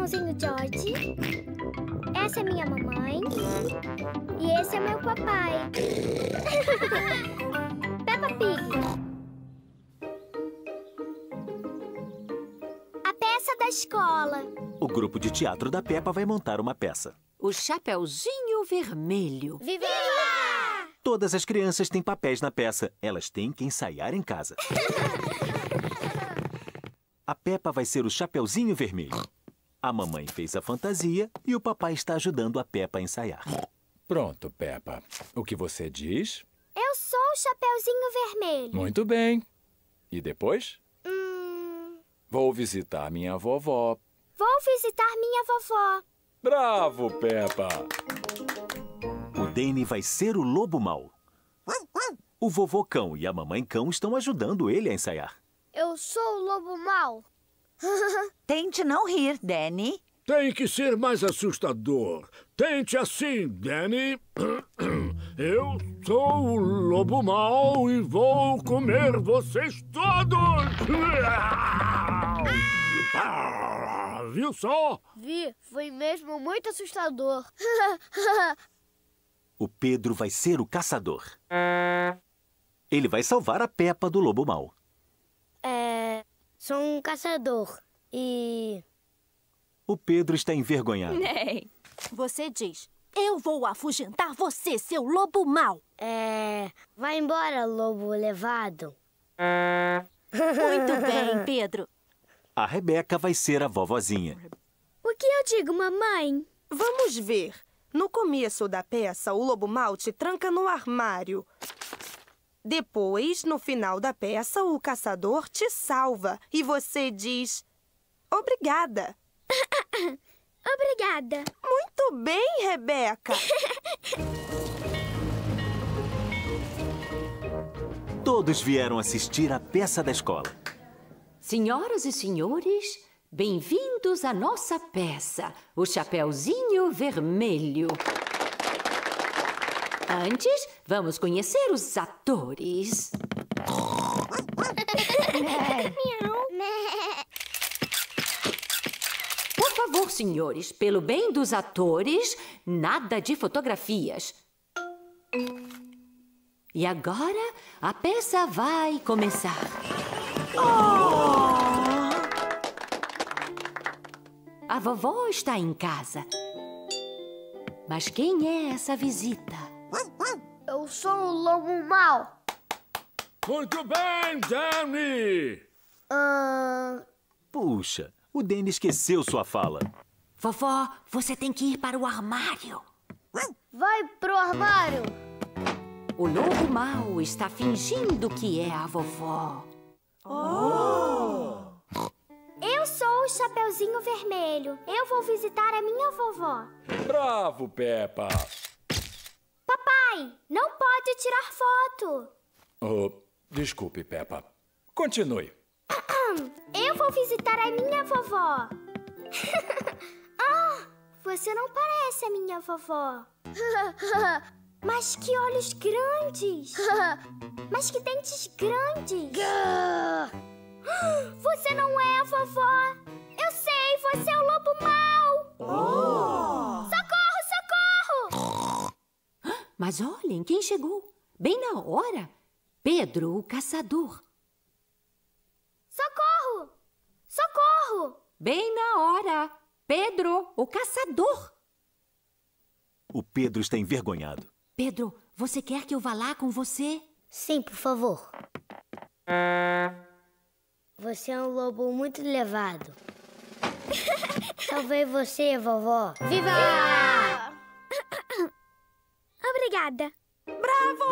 irmãozinho George. Essa é minha mamãe. E esse é meu papai. Peppa Pig. A peça da escola. O grupo de teatro da Peppa vai montar uma peça. O Chapeuzinho Vermelho. Viva! Todas as crianças têm papéis na peça. Elas têm que ensaiar em casa. A Peppa vai ser o Chapeuzinho Vermelho. A mamãe fez a fantasia e o papai está ajudando a Peppa a ensaiar. Pronto, Peppa. O que você diz? Eu sou o Chapeuzinho Vermelho. Muito bem. E depois? Hum, Vou visitar minha vovó. vou visitar minha vovó. Bravo, Peppa! O Danny vai ser o lobo mau. O vovô cão e a mamãe cão estão ajudando ele a ensaiar. Eu sou o lobo mau. Tente não rir, Danny. Tem que ser mais assustador. Tente assim, Danny. Eu sou o lobo mau e vou comer vocês todos! Ah, viu só? Vi, foi mesmo muito assustador. O Pedro vai ser o caçador. Ele vai salvar a Peppa do lobo mau. É. Sou um caçador. E. O Pedro está envergonhado. Nem. Você diz, eu vou afugentar você, seu lobo mau. É. Vai embora, lobo levado. Muito bem, Pedro. A Rebeca vai ser a vovozinha. O que eu digo, mamãe? Vamos ver. No começo da peça, o lobo mau te tranca no armário. Depois, no final da peça, o caçador te salva e você diz: Obrigada. Obrigada. Muito bem, Rebeca. Todos vieram assistir à peça da escola. Senhoras e senhores, bem-vindos à nossa peça, O Chapeuzinho Vermelho. Antes, vamos conhecer os atores. Por favor, senhores, pelo bem dos atores, nada de fotografias. E agora, a peça vai começar. A vovó está em casa. Mas quem é essa visita? Eu sou o lobo mau. Muito bem, Danny! Ah, Puxa, o Danny esqueceu sua fala. Vovó, você tem que ir para o armário. vai pro armário. O lobo mau está fingindo que é a vovó. Eu sou o Chapeuzinho Vermelho. Eu vou visitar a minha vovó. Bravo, Peppa! Papai, não pode tirar foto. Oh, desculpe, Peppa. Continue. Eu vou visitar a minha vovó. ah, você não parece a minha vovó. Mas que olhos grandes! Mas que dentes grandes! Você não é a vovó! Eu sei, você é o lobo mau! Mas olhem, quem chegou? Bem na hora. Pedro, o caçador. Socorro! Socorro! Bem na hora. Pedro, o caçador. O Pedro está envergonhado. Pedro, você quer que eu vá lá com você? Sim, por favor. Você é um lobo muito levado. Salvei você, vovó. Viva! Obrigada. Bravo!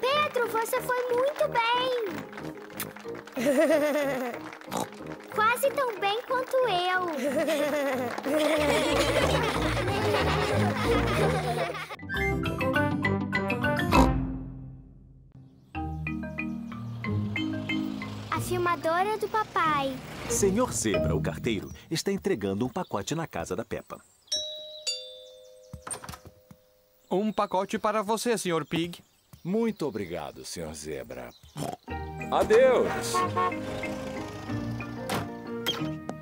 Pedro, você foi muito bem. Quase tão bem quanto eu. A filmadora do papai. Senhor Zebra, o carteiro, está entregando um pacote na casa da Peppa. Um pacote para você, Sr. Pig. Muito obrigado, Sr. Zebra. Adeus!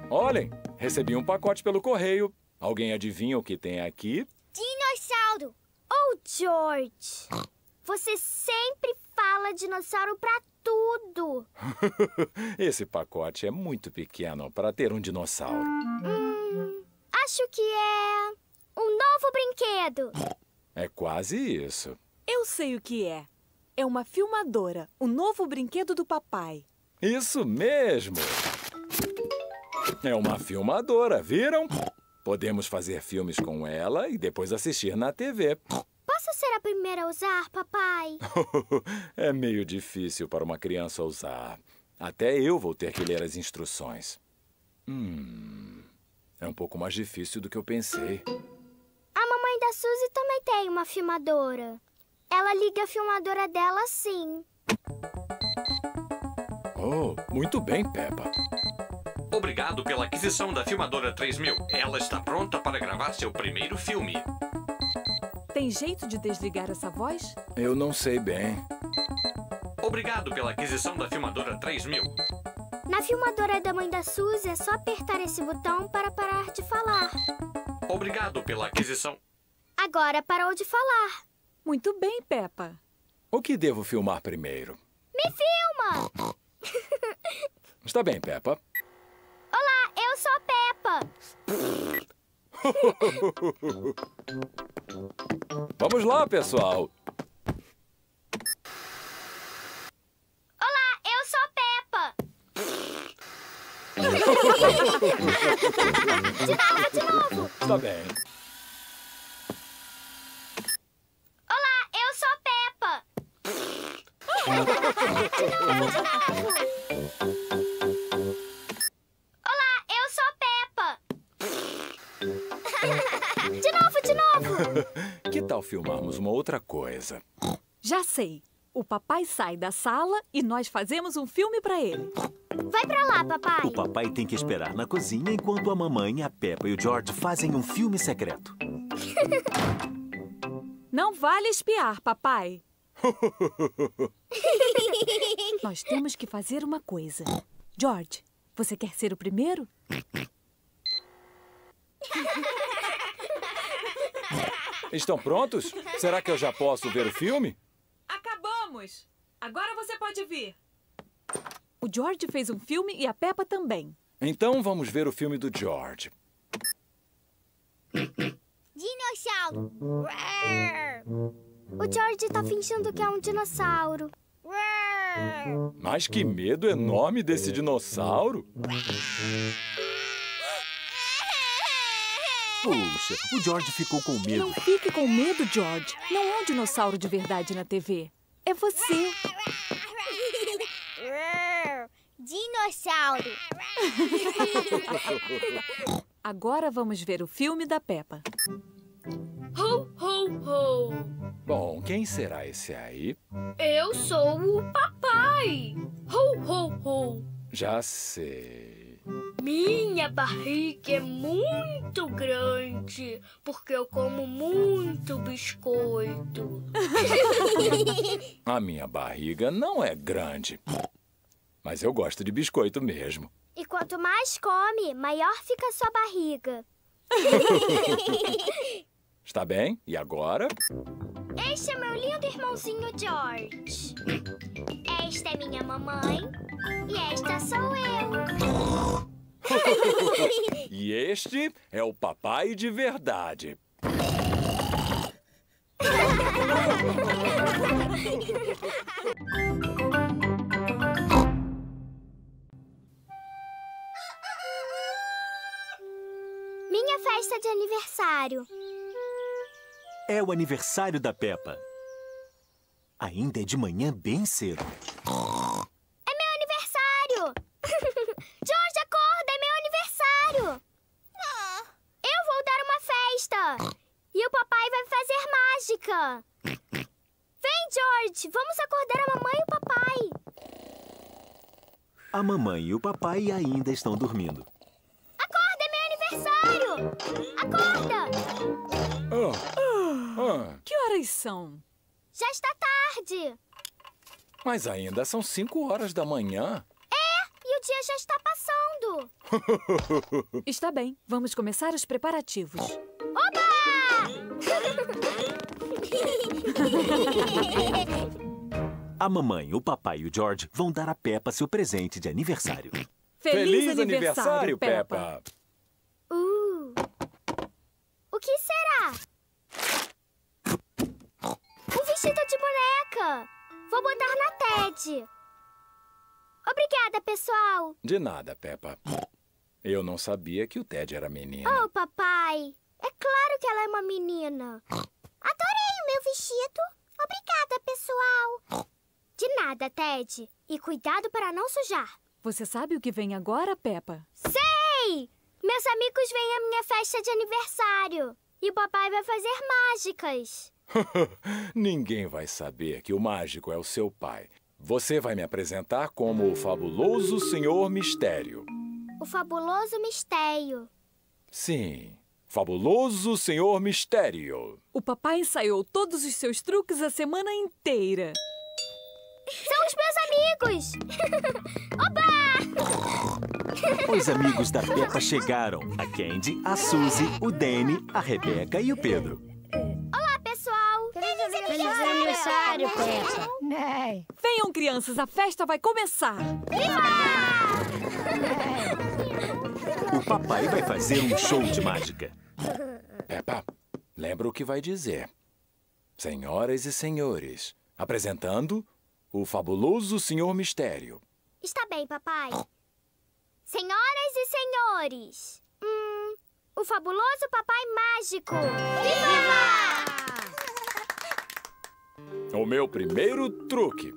Olhem, recebi um pacote pelo correio. Alguém adivinha o que tem aqui? Dinossauro! Oh, George! Você sempre fala dinossauro pra tudo. Esse pacote é muito pequeno para ter um dinossauro. Hum, acho que é um novo brinquedo. É quase isso. Eu sei o que é. É uma filmadora, o novo brinquedo do papai. Isso mesmo! É uma filmadora, viram? Podemos fazer filmes com ela e depois assistir na TV. Posso ser a primeira a usar, papai? é meio difícil para uma criança usar. Até eu vou ter que ler as instruções. Hum, é um pouco mais difícil do que eu pensei. A mamãe da Suzy também tem uma filmadora. Ela liga a filmadora dela assim. Oh, muito bem, Peppa. Obrigado pela aquisição da filmadora 3000. Ela está pronta para gravar seu primeiro filme. Tem jeito de desligar essa voz? Eu não sei bem. Obrigado pela aquisição da filmadora 3000. Na filmadora da mãe da Suzy é só apertar esse botão para parar de falar. Obrigado pela aquisição. Agora parou de falar. Muito bem, Peppa. O que devo filmar primeiro? Me filma! Está bem, Peppa. Olá, eu sou Peppa. Vamos lá, pessoal. Olá, eu sou Peppa. de novo, de novo. Está bem. Olá, eu sou Peppa. de novo, de novo. De novo, de novo. que tal filmarmos uma outra coisa? Já sei. O papai sai da sala e nós fazemos um filme para ele. Vai pra lá, papai. O papai tem que esperar na cozinha enquanto a mamãe, a Peppa e o George fazem um filme secreto. Não vale espiar, papai. Nós temos que fazer uma coisa. George, você quer ser o primeiro? Estão prontos? Será que eu já posso ver o filme? Acabamos! Agora você pode vir. O George fez um filme e a Peppa também. Então vamos ver o filme do George. Dinossauro! O George tá fingindo que é um dinossauro. Mas que medo enorme desse dinossauro! Puxa, o George ficou com medo. Não fique com medo, George. Não é um dinossauro de verdade na TV. É você. Dinossauro! Agora vamos ver o filme da Peppa. Ho, ho, ho! Bom, quem será esse aí? Eu sou o papai! Ho, ho, ho! Já sei. Minha barriga é muito grande porque eu como muito biscoito. A minha barriga não é grande, mas eu gosto de biscoito mesmo. E quanto mais come, maior fica a sua barriga. Está bem? E agora? Este é meu lindo irmãozinho George. Esta é minha mamãe e esta sou eu. e este é o papai de verdade. Minha festa de aniversário. É o aniversário da Peppa. Ainda é de manhã bem cedo. É meu aniversário! George, acorda! É meu aniversário! Eu vou dar uma festa! E o papai vai fazer mágica! Vem, George! Vamos acordar a mamãe e o papai! A mamãe e o papai ainda estão dormindo. Acorda! É meu aniversário! Acorda! Ah. Ah. Que horas são? Já está tarde! Mas ainda são cinco horas da manhã. É, e o dia já está passando. Está bem, vamos começar os preparativos. A mamãe, o papai e o George vão dar a Peppa seu presente de aniversário. Feliz, aniversário, Peppa! Uh. O que será? Um vestido de boneca. Vou botar na TED. Obrigada, pessoal. De nada, Peppa. Eu não sabia que o Ted era menino. Oh, papai. É claro que ela é uma menina. Adorei o meu vestido. Obrigada, pessoal. De nada, Ted. E cuidado para não sujar. Você sabe o que vem agora, Peppa? Sei! Meus amigos vêm à minha festa de aniversário. E o papai vai fazer mágicas. Ninguém vai saber que o mágico é o seu pai. Você vai me apresentar como o fabuloso Senhor Mistério. O fabuloso mistério. Sim, fabuloso Senhor Mistério. O papai ensaiou todos os seus truques a semana inteira. São os meus amigos! Oba! Os amigos da Peppa chegaram. A Candy, a Suzy, o Danny, a Rebeca e o Pedro. Olá, pessoal! Feliz aniversário, Peppa. Venham, crianças, a festa vai começar. O papai vai fazer um show de mágica. Peppa, lembra o que vai dizer. Senhoras e senhores, apresentando o fabuloso Senhor Mistério. Está bem, papai. Senhoras e senhores, hum, o fabuloso papai mágico. Viva! O meu primeiro truque.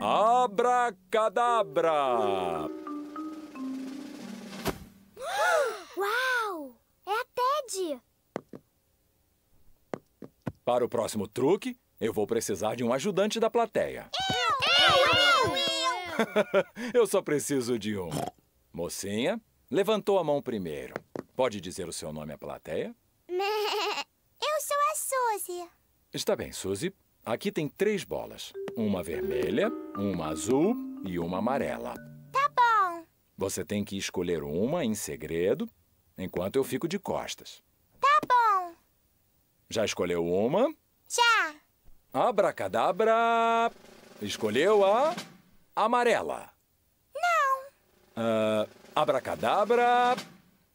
Abracadabra! Uau! É a Ted! Para o próximo truque, eu vou precisar de um ajudante da plateia. eu só preciso de um. Mocinha, levantou a mão primeiro. Pode dizer o seu nome à plateia? Eu sou a Suzy. Está bem, Suzy. Aqui tem três bolas. Uma vermelha, uma azul e uma amarela. Tá bom. Você tem que escolher uma em segredo, enquanto eu fico de costas. Tá bom. Já escolheu uma? Já. Abracadabra! Escolheu a amarela. Ah, abracadabra!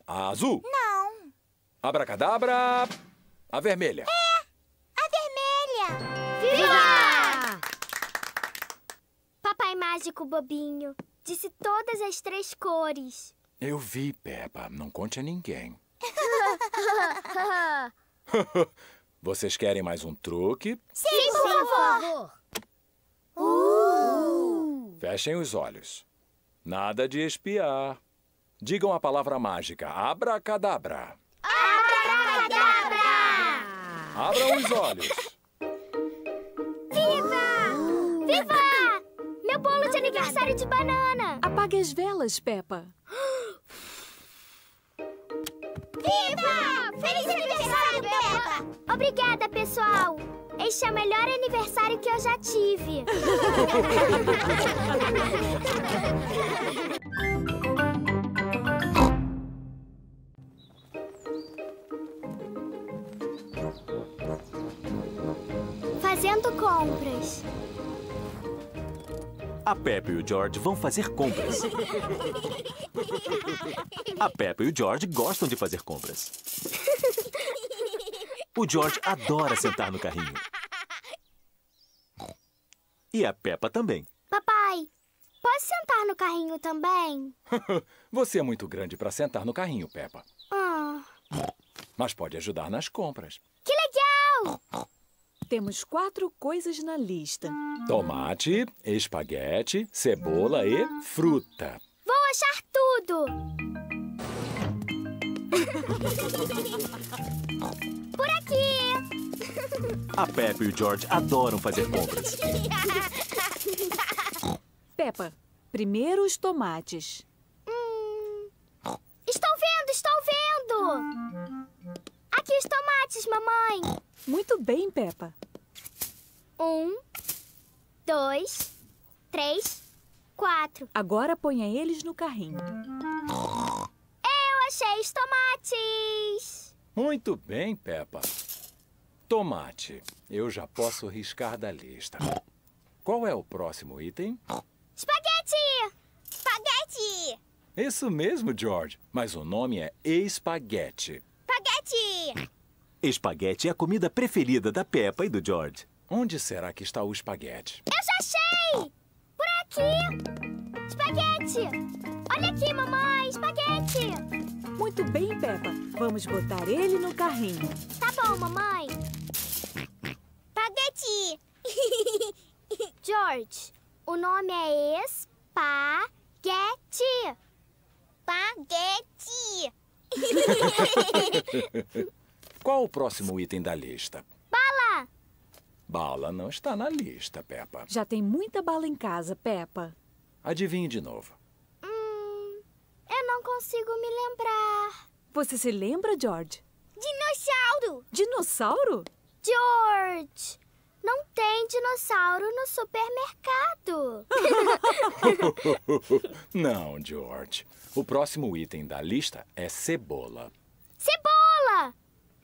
A azul. Não. Abracadabra! A vermelha. A vermelha. Viva! Papai mágico bobinho. Disse todas as três cores. Eu vi, Peppa. Não conte a ninguém. Vocês querem mais um truque? Sim, por favor. Uh! Fechem os olhos. Nada de espiar. Digam a palavra mágica. Abracadabra. Abracadabra! Abram os olhos. Viva! Viva! Meu bolo de aniversário de banana. Apague as velas, Peppa. Viva! Feliz aniversário, Peppa! Obrigada, pessoal. Este é o melhor aniversário que eu já tive. Fazendo compras. A Peppa e o George vão fazer compras. A Peppa e o George gostam de fazer compras. O George adora sentar no carrinho. E a Peppa também. Papai, posso sentar no carrinho também? Você é muito grande para sentar no carrinho, Peppa. Ah, Mas pode ajudar nas compras. que legal! Temos quatro coisas na lista. Tomate, espaguete, cebola e fruta. Vou achar tudo! Por aqui! A Peppa e o George adoram fazer compras. Peppa, primeiro os tomates. Hum, Estou vendo, estou vendo! Aqui os tomates, mamãe! Muito bem, Peppa. Um, dois, três, quatro. Agora ponha eles no carrinho. Achei os tomates! Muito bem, Peppa. Tomate. Eu já posso riscar da lista. Qual é o próximo item? Espaguete! Espaguete! Isso mesmo, George. Mas o nome é espaguete. Espaguete! Espaguete é a comida preferida da Peppa e do George. Onde será que está o espaguete? Eu já achei! Por aqui! Espaguete! Olha aqui, mamãe! Espaguete! Muito bem, Peppa. Vamos botar ele no carrinho. Tá bom, mamãe. Espaguete! George, o nome é espaguete. Espaguete! Qual o próximo item da lista? Bala! Bala não está na lista, Peppa. Já tem muita bala em casa, Peppa. Adivinhe de novo. Eu não consigo me lembrar. Você se lembra, George? Dinossauro! Dinossauro? George, não tem dinossauro no supermercado. não, George. O próximo item da lista é cebola. Cebola!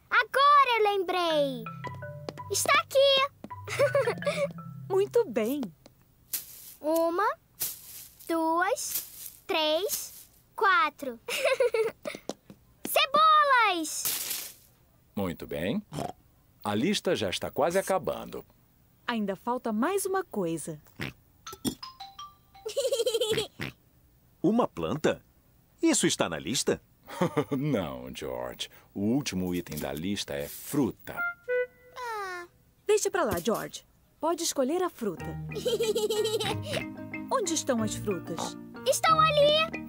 Agora eu lembrei. Está aqui. Muito bem. Uma, duas, três, quatro. Cebolas! Muito bem. A lista já está quase acabando. Ainda falta mais uma coisa. Uma planta? Isso está na lista? Não, George. O último item da lista é fruta. Ah. Deixa pra lá, George. Pode escolher a fruta. Onde estão as frutas? Estão ali!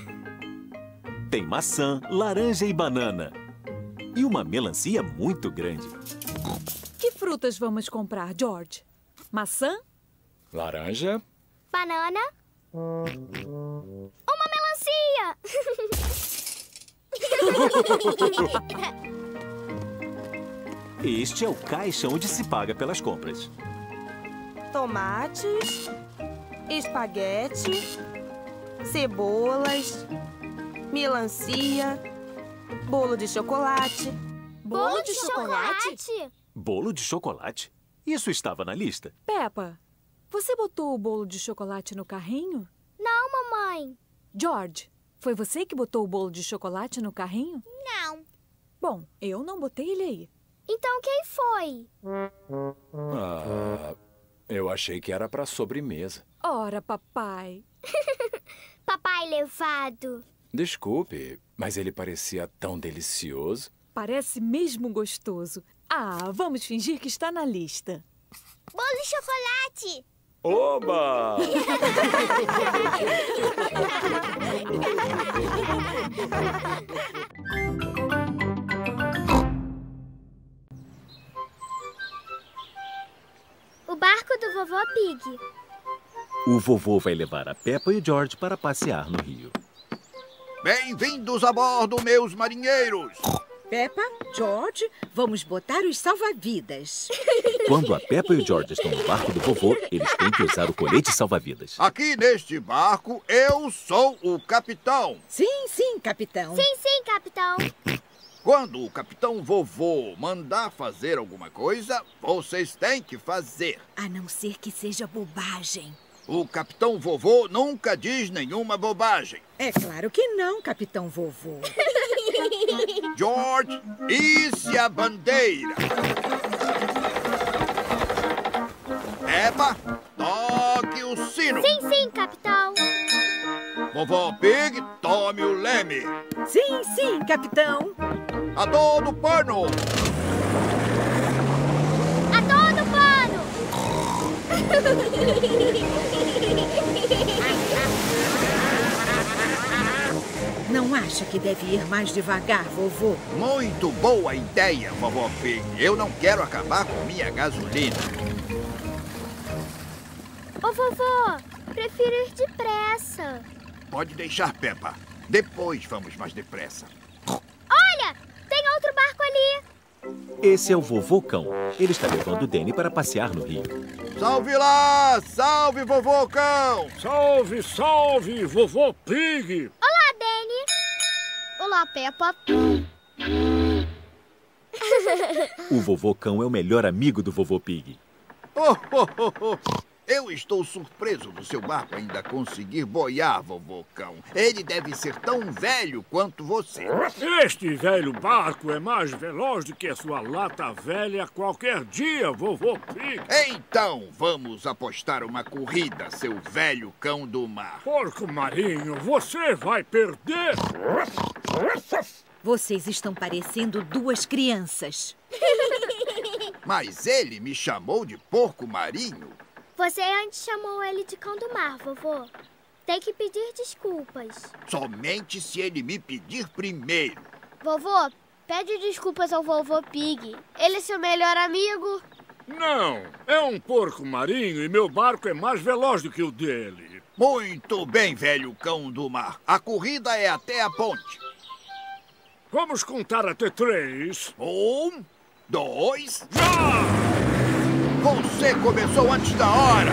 Tem maçã, laranja e banana. E uma melancia muito grande. Que frutas vamos comprar, George? Maçã? Laranja? Banana? Uma melancia! Este é o caixa onde se paga pelas compras. Tomates, espaguete, cebolas, melancia, bolo de chocolate. Bolo de chocolate? Bolo de chocolate? Isso estava na lista. Peppa, você botou o bolo de chocolate no carrinho? Não, mamãe. George, foi você que botou o bolo de chocolate no carrinho? Não. Bom, eu não botei ele aí. Então quem foi? Ah, eu achei que era para sobremesa. Ora, papai. papai levado. Desculpe, mas ele parecia tão delicioso. Parece mesmo gostoso. Ah, vamos fingir que está na lista. Bolo de chocolate! Oba! o barco do vovô Pig. O vovô vai levar a Peppa e o George para passear no rio. Bem-vindos a bordo, meus marinheiros! Peppa, George, vamos botar os salva-vidas. Quando a Peppa e o George estão no barco do vovô, eles têm que usar o colete salva-vidas. Aqui neste barco, eu sou o capitão. Sim, sim, capitão. Sim, sim, capitão. Quando o capitão vovô mandar fazer alguma coisa, vocês têm que fazer. A não ser que seja bobagem. O capitão vovô nunca diz nenhuma bobagem. É claro que não, capitão vovô. George, isse a bandeira. Eba, toque o sino. Sim, sim, capitão. Vovó Pig, tome o leme. Sim, sim, capitão. A todo pano. A todo pano. Não acha que deve ir mais devagar, vovô? Muito boa ideia, vovó Pig. Eu não quero acabar com minha gasolina. Ô, vovô, prefiro ir depressa. Pode deixar, Peppa. Depois vamos mais depressa. Olha, tem outro barco ali. Esse é o vovô cão. Ele está levando o Danny para passear no rio. Salve lá! Salve, vovô cão! Salve, salve, vovô Pig! Olá, Danny! Olá, Peppa. O vovô cão é o melhor amigo do vovô Pig. Oh, oh, oh, oh. Eu estou surpreso do seu barco ainda conseguir boiar, vovô cão. Ele deve ser tão velho quanto você. Este velho barco é mais veloz do que a sua lata velha qualquer dia, vovô Pig. Então, vamos apostar uma corrida, seu velho cão do mar. Porco marinho, você vai perder. Vocês estão parecendo duas crianças. Mas ele me chamou de porco marinho. Você antes chamou ele de cão do mar, vovô. Tem que pedir desculpas. Somente se ele me pedir primeiro. Vovô, pede desculpas ao vovô Pig. Ele é seu melhor amigo. Não, é um porco marinho e meu barco é mais veloz do que o dele. Muito bem, velho cão do mar. A corrida é até a ponte. Vamos contar até três. Um, dois. Já! Você começou antes da hora!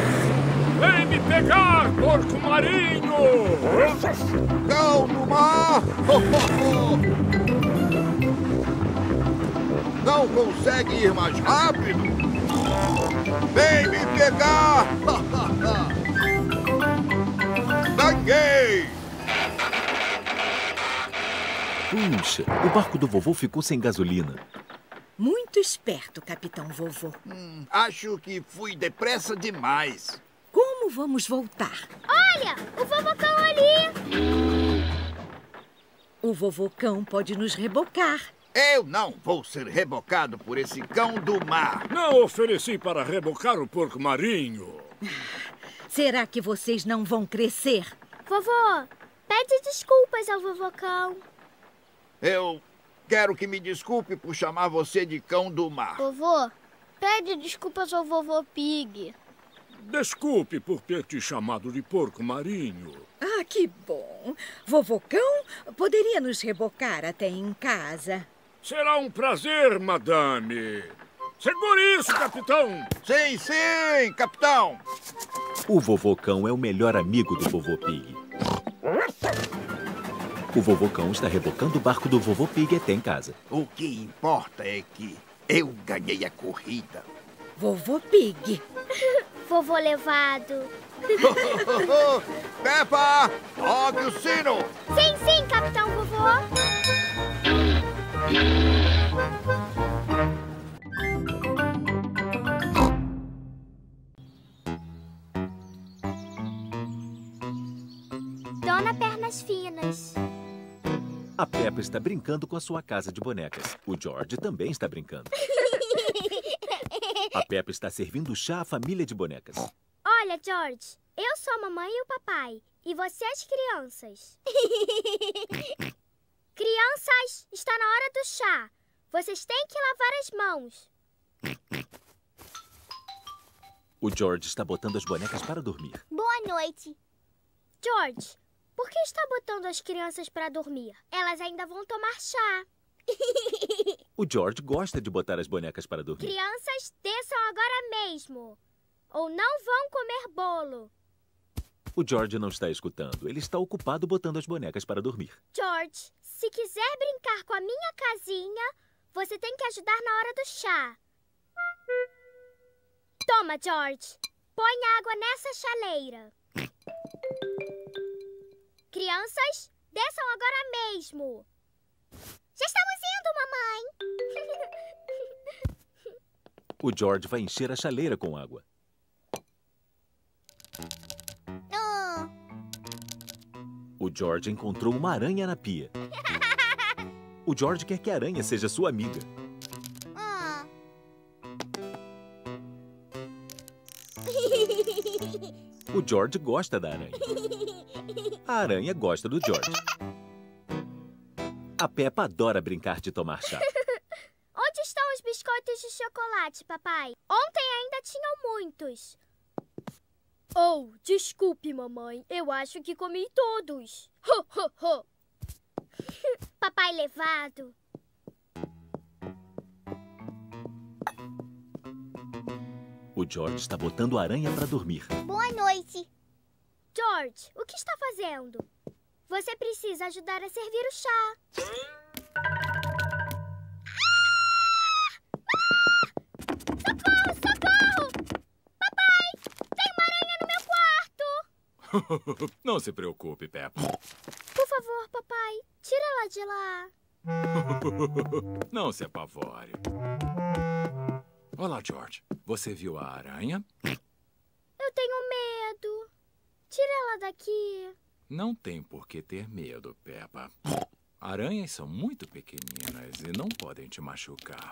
Vem me pegar, porco marinho! Mar! Não consegue ir mais rápido? Vem me pegar! Ganhei! Puxa, o barco do vovô ficou sem gasolina. Muito esperto, capitão vovô. Hum, acho que fui depressa demais. Como vamos voltar? Olha, o vovô cão ali! O vovô cão pode nos rebocar. Eu não vou ser rebocado por esse cão do mar. Não ofereci para rebocar o porco marinho. Será que vocês não vão crescer? Vovô, pede desculpas ao vovô cão. Eu Quero que me desculpe por chamar você de cão do mar. Vovô, pede desculpas ao vovô Pig. Desculpe por ter te chamado de porco marinho. Ah, que bom. Vovô Cão poderia nos rebocar até em casa. Será um prazer, madame. Segure isso, capitão! Sim, sim, capitão! O vovô cão é o melhor amigo do vovô Pig. O vovô cão está rebocando o barco do vovô Pig até em casa. O que importa é que eu ganhei a corrida. Vovô Pig. vovô levado. Peppa, toque o sino. Sim, sim, capitão vovô. Dona Pernas Finas. A Peppa está brincando com a sua casa de bonecas. O George também está brincando. A Peppa está servindo chá à família de bonecas. Olha, George, eu sou a mamãe e o papai. E você as crianças. crianças, está na hora do chá. Vocês têm que lavar as mãos. O George está botando as bonecas para dormir. Boa noite. George, por que está botando as crianças para dormir? Elas ainda vão tomar chá. O George gosta de botar as bonecas para dormir. Crianças, desçam agora mesmo. Ou não vão comer bolo. O George não está escutando. Ele está ocupado botando as bonecas para dormir. George, se quiser brincar com a minha casinha, você tem que ajudar na hora do chá. Toma, George. Põe água nessa chaleira. Crianças, desçam agora mesmo. Já estamos indo, mamãe. O George vai encher a chaleira com água. Oh. O George encontrou uma aranha na pia. O George quer que a aranha seja sua amiga. O George gosta da aranha. A aranha gosta do George. A Peppa adora brincar de tomar chá. Onde estão os biscoitos de chocolate, papai? Ontem ainda tinham muitos. Oh, desculpe, mamãe. Eu acho que comi todos. Ho, ho, ho. papai levado. O O George está botando a aranha para dormir. Boa noite. George, o que está fazendo? Você precisa ajudar a servir o chá. Socorro, socorro! Papai, tem uma aranha no meu quarto! Não se preocupe, Peppa. Por favor, papai, tira ela de lá. Não se apavore. Olá, George. Você viu a aranha? Eu tenho medo. Tira ela daqui. Não tem por que ter medo, Peppa. Aranhas são muito pequeninas e não podem te machucar.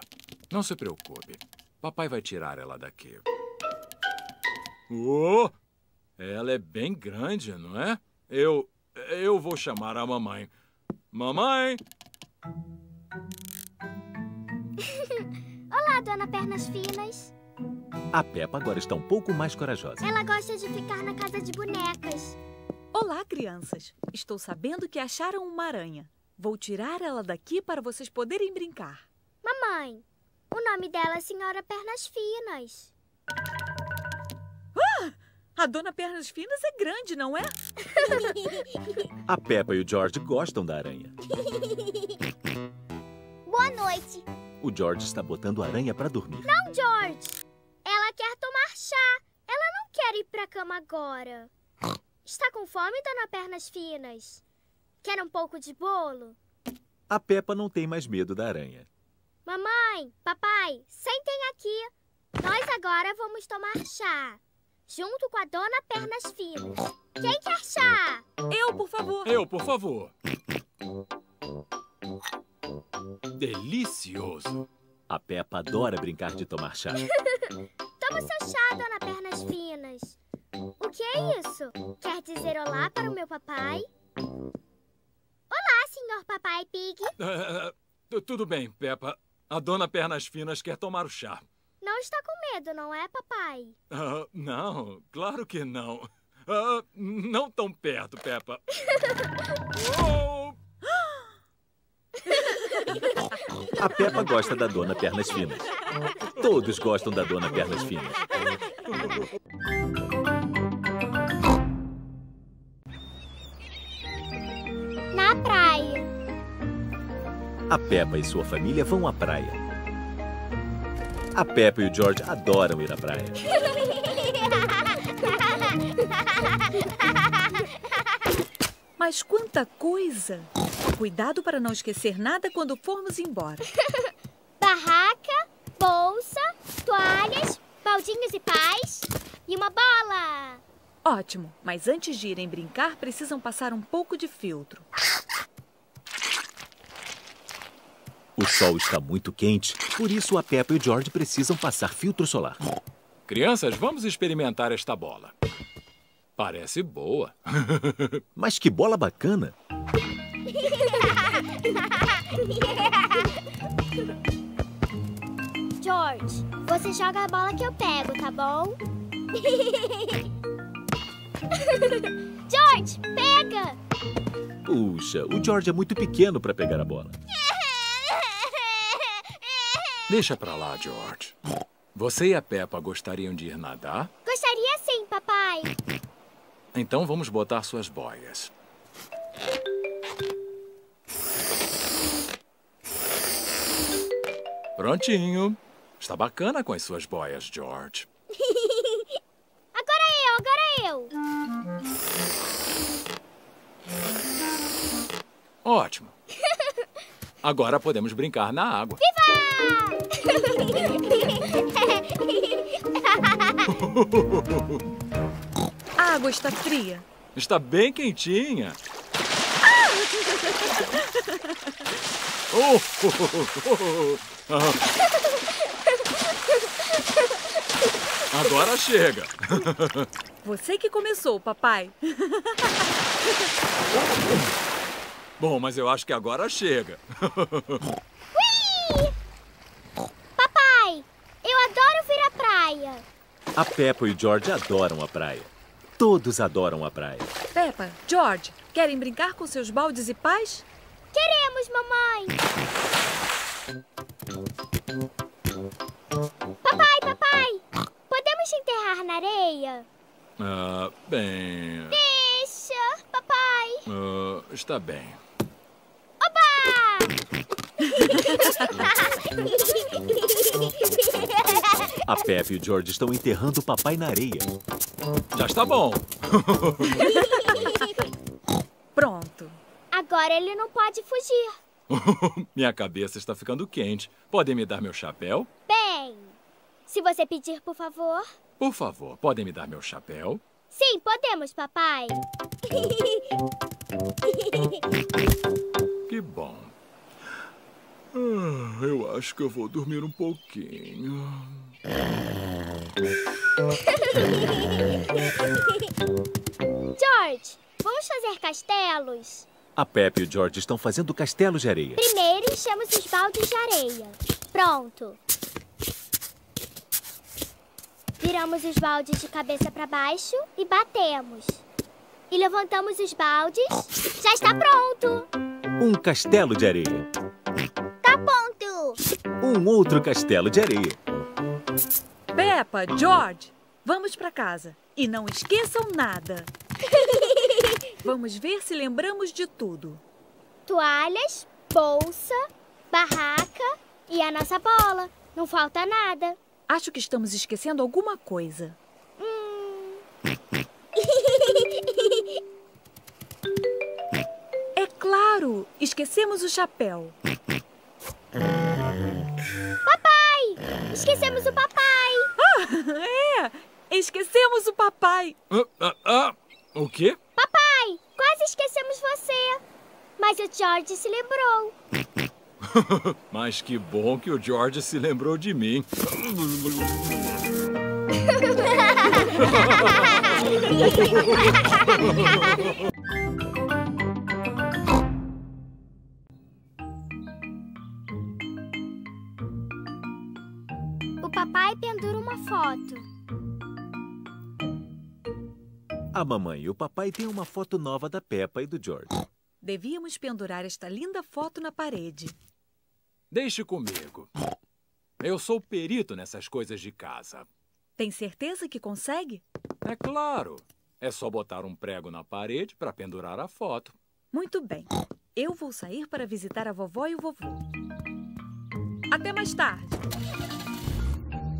Não se preocupe. Papai vai tirar ela daqui. Oh! Ela é bem grande, não é? Eu. Eu vou chamar a mamãe. Mamãe! Olá, dona Pernas Finas. A Peppa agora está um pouco mais corajosa. Ela gosta de ficar na casa de bonecas. Olá, crianças. Estou sabendo que acharam uma aranha. Vou tirar ela daqui para vocês poderem brincar. Mamãe, o nome dela é Senhora Pernas Finas. Ah! A dona Pernas Finas é grande, não é? A Peppa e o George gostam da aranha. Boa noite. O George está botando a aranha para dormir. Não, George. Ela quer tomar chá. Ela não quer ir pra cama agora. Está com fome, dona Pernas Finas? Quer um pouco de bolo? A Peppa não tem mais medo da aranha. Mamãe, papai, sentem aqui. Nós agora vamos tomar chá. Junto com a dona Pernas Finas. Quem quer chá? Eu, por favor. Eu, por favor. Delicioso. A Peppa adora brincar de tomar chá. Toma seu chá, dona Pernas Finas. O que é isso? Quer dizer olá para o meu papai? Olá, senhor Papai Pig. Uh, tudo bem, Peppa. A dona Pernas Finas quer tomar o chá. Não está com medo, não é, papai? Uh, não, claro que não. Uh, não tão perto, Peppa. oh! A Peppa gosta da Dona Pernas Finas. Todos gostam da Dona Pernas Finas. Na praia. A Peppa e sua família vão à praia. A Peppa e o George adoram ir à praia. Mas quanta coisa! Cuidado para não esquecer nada quando formos embora. Barraca, bolsa, toalhas, baldinhos e pais e uma bola. Ótimo, mas antes de irem brincar, precisam passar um pouco de filtro. O sol está muito quente, por isso a Peppa e o George precisam passar filtro solar. Crianças, vamos experimentar esta bola. Parece boa. Mas que bola bacana! George, você joga a bola que eu pego, tá bom? George, pega! Puxa, o George é muito pequeno para pegar a bola. Deixa pra lá, George. Você e a Peppa gostariam de ir nadar? Gostaria sim, papai. Então vamos botar suas boias. Prontinho. Está bacana com as suas boias, George. agora eu, agora eu. Ótimo. Agora podemos brincar na água. A água está fria. Está bem quentinha. Oh, Agora chega. Você que começou, papai. Bom, mas eu acho que agora chega. Ui! Papai, eu adoro vir à praia. A Peppa e o George adoram a praia. Todos adoram a praia. Peppa, George, querem brincar com seus baldes e pais? Queremos, mamãe. Papai, papai, podemos Vamos enterrar na areia? Ah, bem. Deixa, papai. ah, está bem. A Pepe e o George estão enterrando o papai na areia. Já está bom. Pronto. Agora ele não pode fugir. Minha cabeça está ficando quente. Podem me dar meu chapéu? Bem, se você pedir, por favor. Por favor, podem me dar meu chapéu? Sim, podemos, papai. Que bom. Ah, eu acho que eu vou dormir um pouquinho. George, vamos fazer castelos? A Pepe e o George estão fazendo castelos de areia. Primeiro enchemos os baldes de areia. Pronto. Viramos os baldes de cabeça para baixo e batemos. E levantamos os baldes. Já está pronto! Um castelo de areia. Tá pronto! Um outro castelo de areia. Peppa, George, vamos para casa. E não esqueçam nada. Vamos ver se lembramos de tudo. Toalhas, bolsa, barraca e a nossa bola. Não falta nada. Acho que estamos esquecendo alguma coisa. É claro, esquecemos o chapéu. Papai! Esquecemos o papai! Ah, é! Esquecemos o papai. Ah, ah, ah, o quê? Quase esquecemos você! Mas o George se lembrou. Mas que bom que o George se lembrou de mim. O papai pendura uma foto. A mamãe e o papai têm uma foto nova da Peppa e do George. Devíamos pendurar esta linda foto na parede. Deixe comigo. Eu sou perito nessas coisas de casa. Tem certeza que consegue? É claro. É só botar um prego na parede para pendurar a foto. Muito bem. Eu vou sair para visitar a vovó e o vovô. Até mais tarde.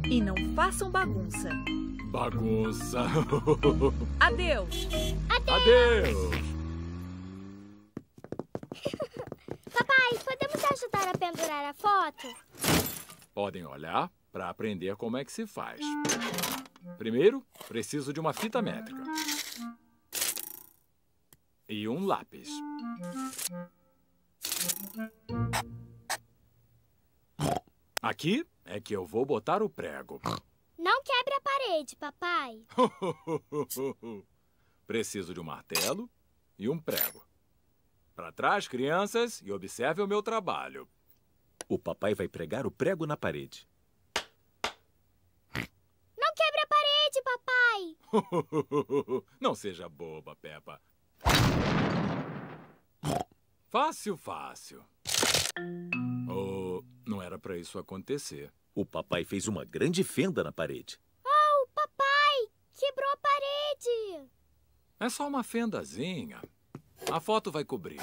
E não façam bagunça. Bagunça. Adeus. Adeus. Papai, podemos ajudar a pendurar a foto? Podem olhar para aprender como é que se faz. Primeiro, preciso de uma fita métrica. E um lápis. Aqui é que eu vou botar o prego. Não quebre a parede, papai. Preciso de um martelo e um prego. Para trás, crianças, e observe o meu trabalho. O papai vai pregar o prego na parede. Não quebre a parede, papai. Não seja boba, Peppa. Fácil, fácil. Oh, não era para isso acontecer. O papai fez uma grande fenda na parede. Oh, papai! Quebrou a parede! É só uma fendazinha. A foto vai cobrir.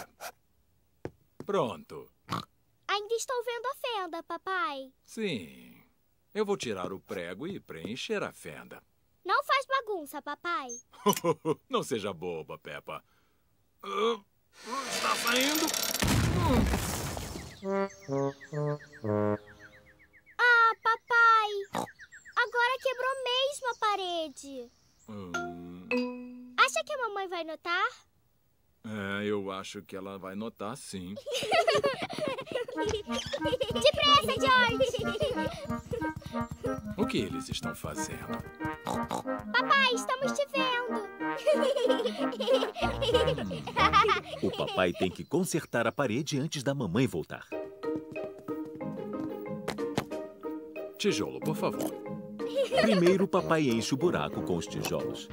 Pronto. Ainda estou vendo a fenda, papai. Sim. Eu vou tirar o prego e preencher a fenda. Não faz bagunça, papai. Não seja boba, Peppa. Ah, está saindo? Ah, Agora quebrou mesmo a parede. Hum, Acha que a mamãe vai notar? é, eu acho que ela vai notar sim. Depressa, George! O que eles estão fazendo? Papai, estamos te vendo! O papai tem que consertar a parede antes da mamãe voltar. Tijolo, por favor. Primeiro, o papai enche o buraco com os tijolos.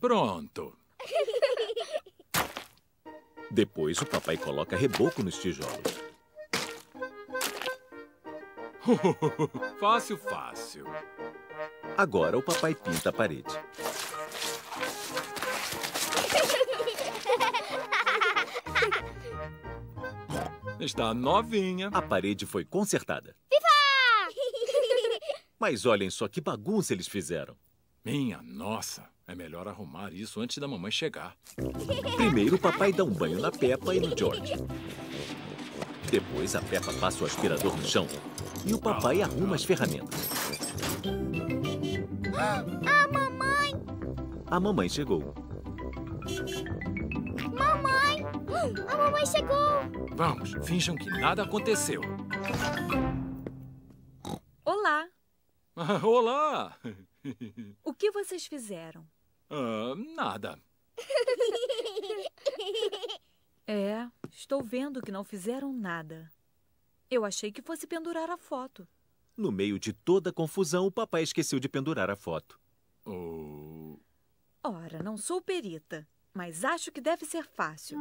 Pronto. Depois, o papai coloca reboco nos tijolos. fácil, fácil. Agora, o papai pinta a parede. Está novinha. A parede foi consertada. Viva! Mas olhem só que bagunça eles fizeram. Minha nossa, é melhor arrumar isso antes da mamãe chegar. Primeiro, o papai dá um banho na Peppa e no George. Depois, a Peppa passa o aspirador no chão e o papai arruma as ferramentas. A mamãe! A mamãe chegou. A mamãe chegou! Vamos, finjam que nada aconteceu. Olá! Olá! O que vocês fizeram? Ah, nada. É, estou vendo que não fizeram nada. Eu achei que fosse pendurar a foto. No meio de toda a confusão, o papai esqueceu de pendurar a foto. Oh. Ora, não sou perita, mas acho que deve ser fácil.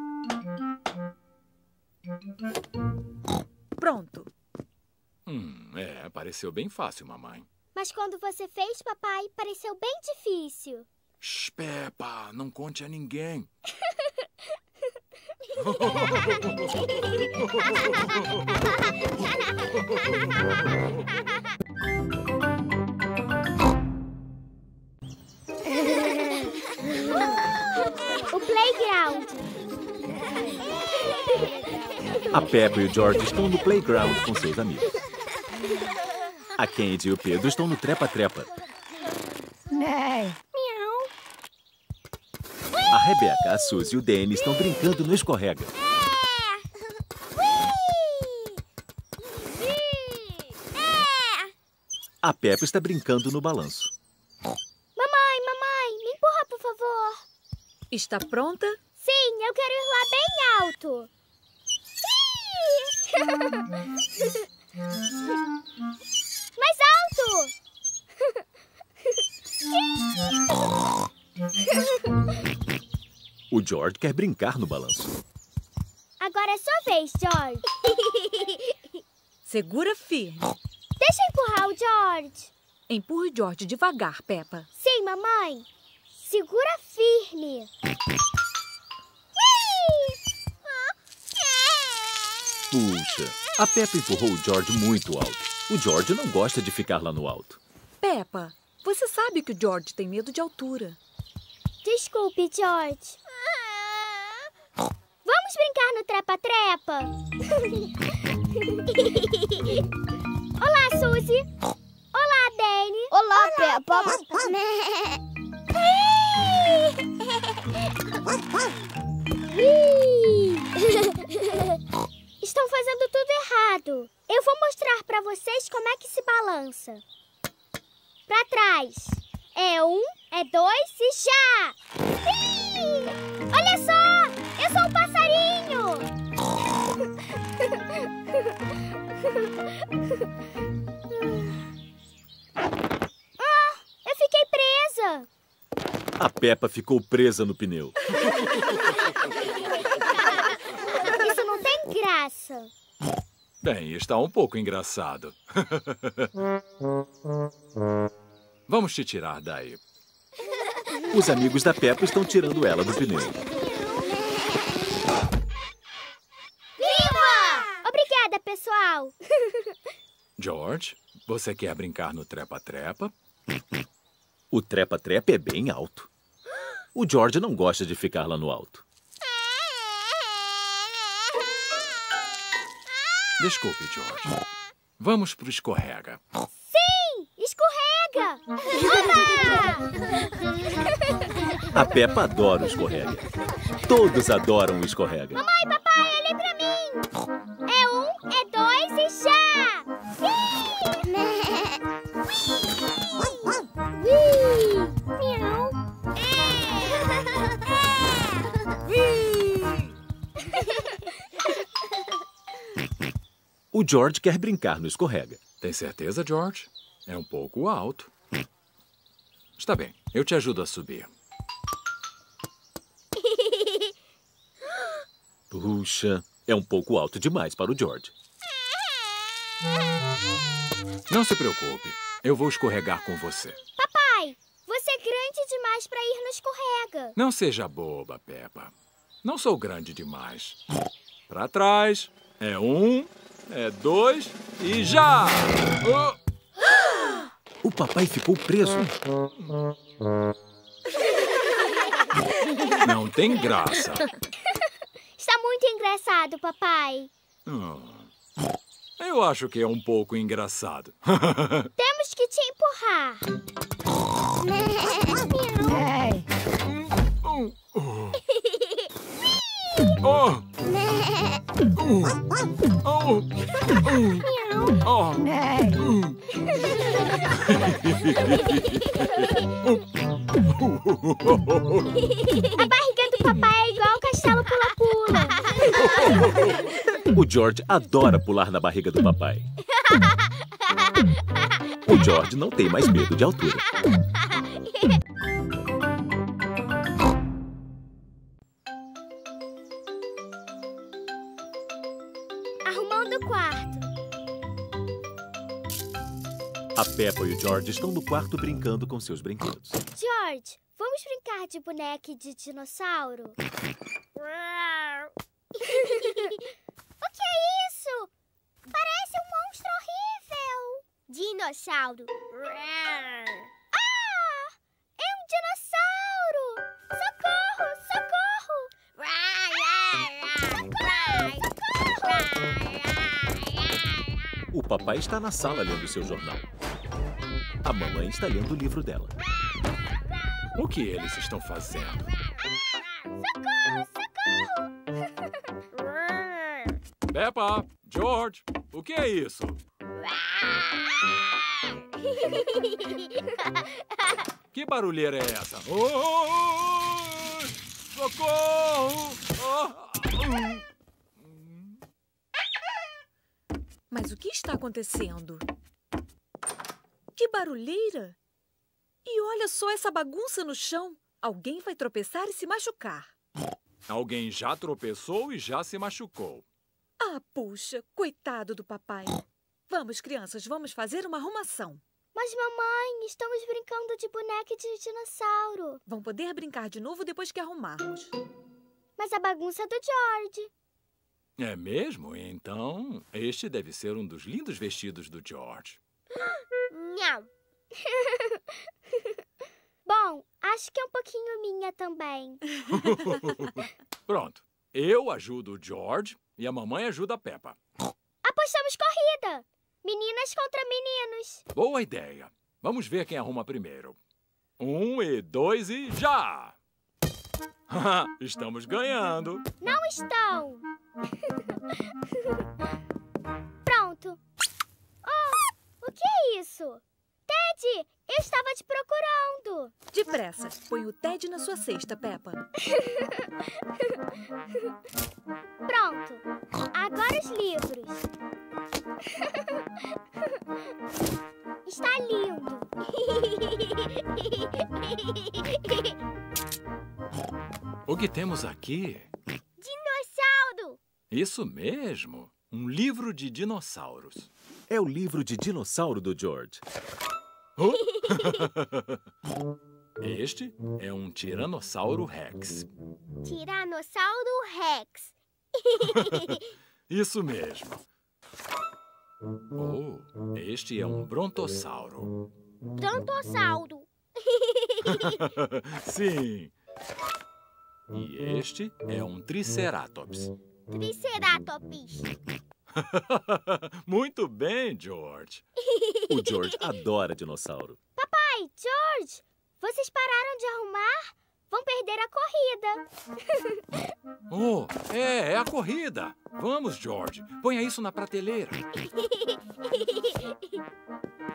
Pronto. Hum, é, pareceu bem fácil, mamãe. Mas quando você fez, papai, pareceu bem difícil. Shh, Peppa, não conte a ninguém. o playground. A Peppa e o George estão no playground com seus amigos. A Candy e o Pedro estão no trepa-trepa. Miau. A Rebeca, a Suzy e o Danny estão brincando no escorrega. A Peppa está brincando no balanço. Mamãe, mamãe, me empurra, por favor. Está pronta? Sim, eu quero ir lá bem alto. Mais alto! O George quer brincar no balanço. Agora é sua vez, George. Segura firme. Deixa eu empurrar o George. Empurre o George devagar, Peppa. Sim, mamãe. Segura firme. Puxa, a Peppa empurrou o George muito alto. O George não gosta de ficar lá no alto. Peppa, você sabe que o George tem medo de altura. Desculpe, George. Vamos brincar no trepa-trepa? Olá, Suzy. Olá, Danny. Olá, Peppa. Estão fazendo tudo errado. Eu vou mostrar pra vocês como é que se balança. Pra trás. É um, é dois e já! Olha só! Eu sou um passarinho! ah! Eu fiquei presa! A Peppa ficou presa no pneu. Isso não tem graça. Bem, está um pouco engraçado. Vamos te tirar daí. Os amigos da Peppa estão tirando ela do pneu. Viva! Obrigada, pessoal. George, você quer brincar no trepa-trepa? O trepa-trepa é bem alto. O George não gosta de ficar lá no alto. Desculpe, George. Vamos pro escorrega. Sim! Escorrega! A Peppa adora o escorrega. Todos adoram o escorrega. Mamãe, papai, olhem pra mim! O George quer brincar no escorrega. Tem certeza, George? É um pouco alto. Está bem, eu te ajudo a subir. Puxa, é um pouco alto demais para o George. Não se preocupe. Eu vou escorregar com você. Papai, você é grande demais para ir no escorrega. Não seja boba, Peppa. Não sou grande demais. Para trás. É um, é dois e já! Oh! O papai ficou preso. Não tem graça. Está muito engraçado, papai. Hum. Eu acho que é um pouco engraçado. Temos que te empurrar. Oh! Oh! Oh! Oh! A barriga do papai é igual ao castelo pula-pula. O George adora pular na barriga do papai. O George não tem mais medo de altura. Peppa e o George estão no quarto brincando com seus brinquedos. George, vamos brincar de boneca e de dinossauro? o que é isso? Parece um monstro horrível. Dinossauro. Ah! É um dinossauro! Socorro! Socorro! O papai está na sala lendo seu jornal. A mamãe está lendo o livro dela. O que eles estão fazendo? Peppa, George, o que é isso? Que barulheira é essa? Oh, socorro! Ah, Mas o que está acontecendo? Que barulheira! E olha só essa bagunça no chão. Alguém vai tropeçar e se machucar. Alguém já tropeçou e já se machucou. Ah, puxa, coitado do papai. Vamos, crianças, vamos fazer uma arrumação. Mas, mamãe, estamos brincando de boneca e de dinossauro. Vão poder brincar de novo depois que arrumarmos. Mas a bagunça é do George. É mesmo? Então, este deve ser um dos lindos vestidos do George. Não. Bom, acho que é um pouquinho minha também. Pronto. Eu ajudo o George e a mamãe ajuda a Peppa. Apostamos corrida. Meninas contra meninos. Boa ideia. Vamos ver quem arruma primeiro. Um e dois e já! Estamos ganhando. Não estão. Pronto. Oh, o que é isso? Ted, eu estava te procurando. Depressa, põe o Ted na sua cesta, Peppa. Pronto. Agora os livros. Está lindo. O que temos aqui? Dinossauro. Isso mesmo. Um livro de dinossauros. É o livro de dinossauro do George. Oh? este é um Tiranossauro Rex. Tiranossauro Rex. Isso mesmo. Oh, este é um Brontossauro. Brontossauro. Sim. E este é um Triceratops. Triceratops. Muito bem, George. O George adora dinossauro. Papai, George, vocês pararam de arrumar? Vão perder a corrida. Oh, é, é a corrida. Vamos, George. Ponha isso na prateleira.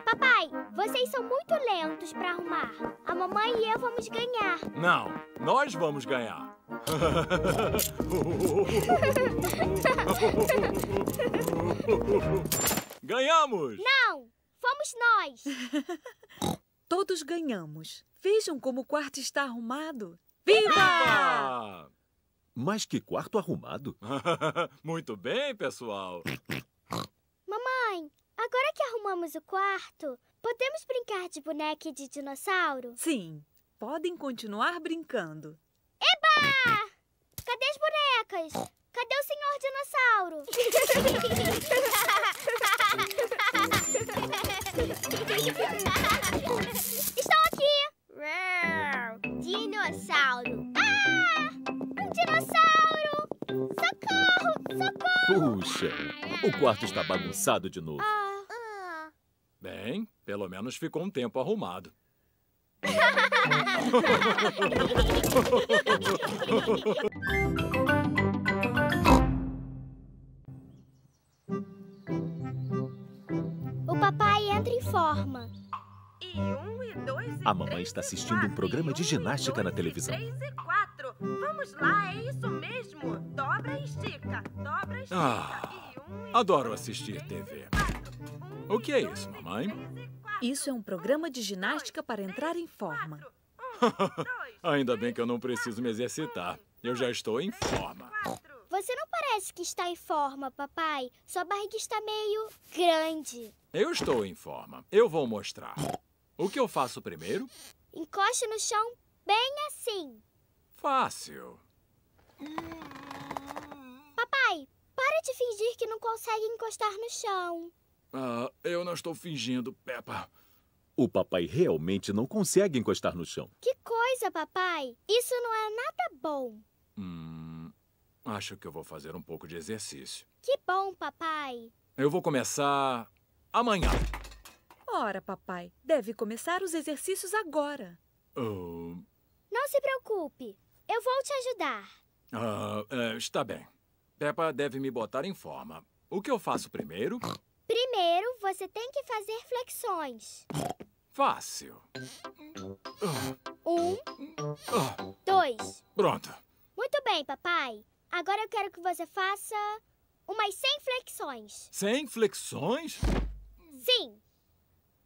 Papai, vocês são muito lentos para arrumar. A mamãe e eu vamos ganhar. Não, nós vamos ganhar. Ganhamos! Não, fomos nós. Todos ganhamos. Vejam como o quarto está arrumado. Viva! Mas que quarto arrumado. Muito bem, pessoal. Mamãe, agora que arrumamos o quarto, podemos brincar de boneca e de dinossauro? Sim, podem continuar brincando. Eba! Cadê as bonecas? Cadê o senhor dinossauro? Estão aqui! Dinossauro! Ah! Um dinossauro! Socorro! Socorro! Puxa, o quarto está bagunçado de novo. Ah. Bem, pelo menos ficou um tempo arrumado. forma. E um, e dois, e A mamãe três, está assistindo um programa de ginástica na e televisão. Três e quatro. Vamos lá, é isso mesmo. Dobra e estica. Dobra e estica. Ah, E um, e adoro assistir TV. O que é isso, mamãe? Isso é um programa de ginástica para entrar em forma. Ainda bem que eu não preciso me exercitar. Eu já estou em forma. Você não parece que está em forma, papai. Sua barriga está meio grande. Eu estou em forma. Eu vou mostrar. O que eu faço primeiro? Encoste no chão bem assim. Fácil. Papai, para de fingir que não consegue encostar no chão. Ah, eu não estou fingindo, Peppa. O papai realmente não consegue encostar no chão. Que coisa, papai. Isso não é nada bom. Hum, acho que eu vou fazer um pouco de exercício. Que bom, papai. Eu vou começar amanhã. Ora, papai, deve começar os exercícios agora. Oh, Não se preocupe. Eu vou te ajudar. ah, é, está bem. Peppa deve me botar em forma. O que eu faço primeiro? Primeiro, você tem que fazer flexões. Fácil. Um, Ah, dois. pronto. Muito bem, papai. Agora eu quero que você faça umas 100 flexões. Sem flexões? Sim.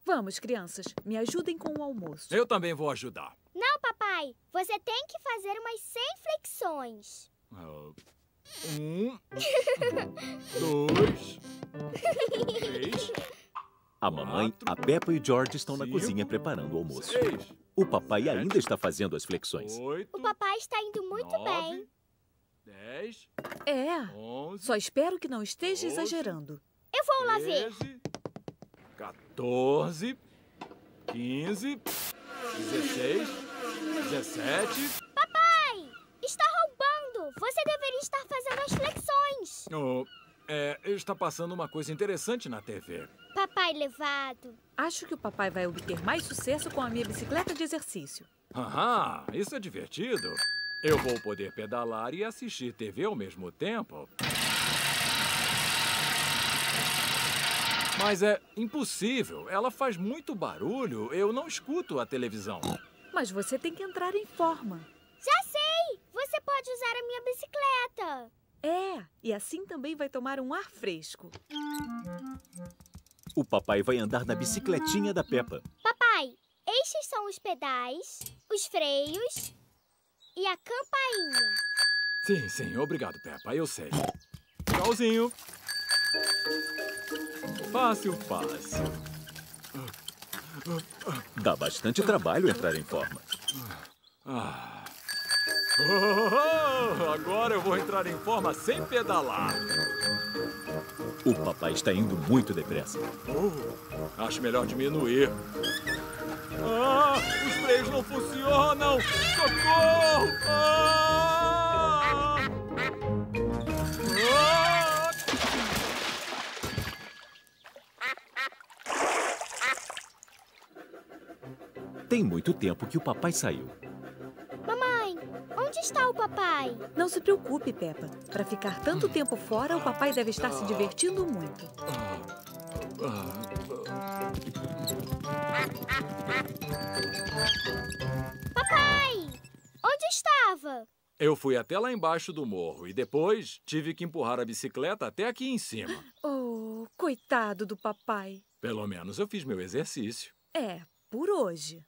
Vamos, crianças, me ajudem com o almoço. Eu também vou ajudar. Não, papai. Você tem que fazer umas 100 flexões. Ah, um, dois, três, A mamãe, a Peppa e o George estão na Cinco, cozinha preparando o almoço. seis, O papai ainda está fazendo as flexões. oito, O papai está indo muito nove, bem. Dez, É, onze, só espero que não esteja Doze. exagerando. Eu vou lá ver. 13, 14, 15, 16, 17. Papai! Está roubando! Você deveria estar fazendo as flexões. Oh, é, está passando uma coisa interessante na TV. Papai levado. Acho que o papai vai obter mais sucesso com a minha bicicleta de exercício. Aham, isso é divertido. Eu vou poder pedalar e assistir TV ao mesmo tempo. Mas é impossível. Ela faz muito barulho. Eu não escuto a televisão. Mas você tem que entrar em forma. Já sei! Você pode usar a minha bicicleta. É, e assim também vai tomar um ar fresco. O papai vai andar na bicicletinha da Peppa. Papai, estes são os pedais, os freios e a campainha. Sim, sim, obrigado, Peppa. Eu sei. Tchauzinho. Fácil, fácil. Dá bastante trabalho entrar em forma. Ah. Oh, agora eu vou entrar em forma sem pedalar. O papai está indo muito depressa. Oh, acho melhor diminuir. Ah, os freios não funcionam! Socorro! Ah! Ah! Tem muito tempo que o papai saiu. Mamãe, onde está o papai? Não se preocupe, Peppa. Para ficar tanto tempo fora, o papai deve estar se divertindo muito. Papai! Onde estava? Eu fui até lá embaixo do morro e depois tive que empurrar a bicicleta até aqui em cima. Oh, coitado do papai. Pelo menos eu fiz meu exercício. É, por hoje.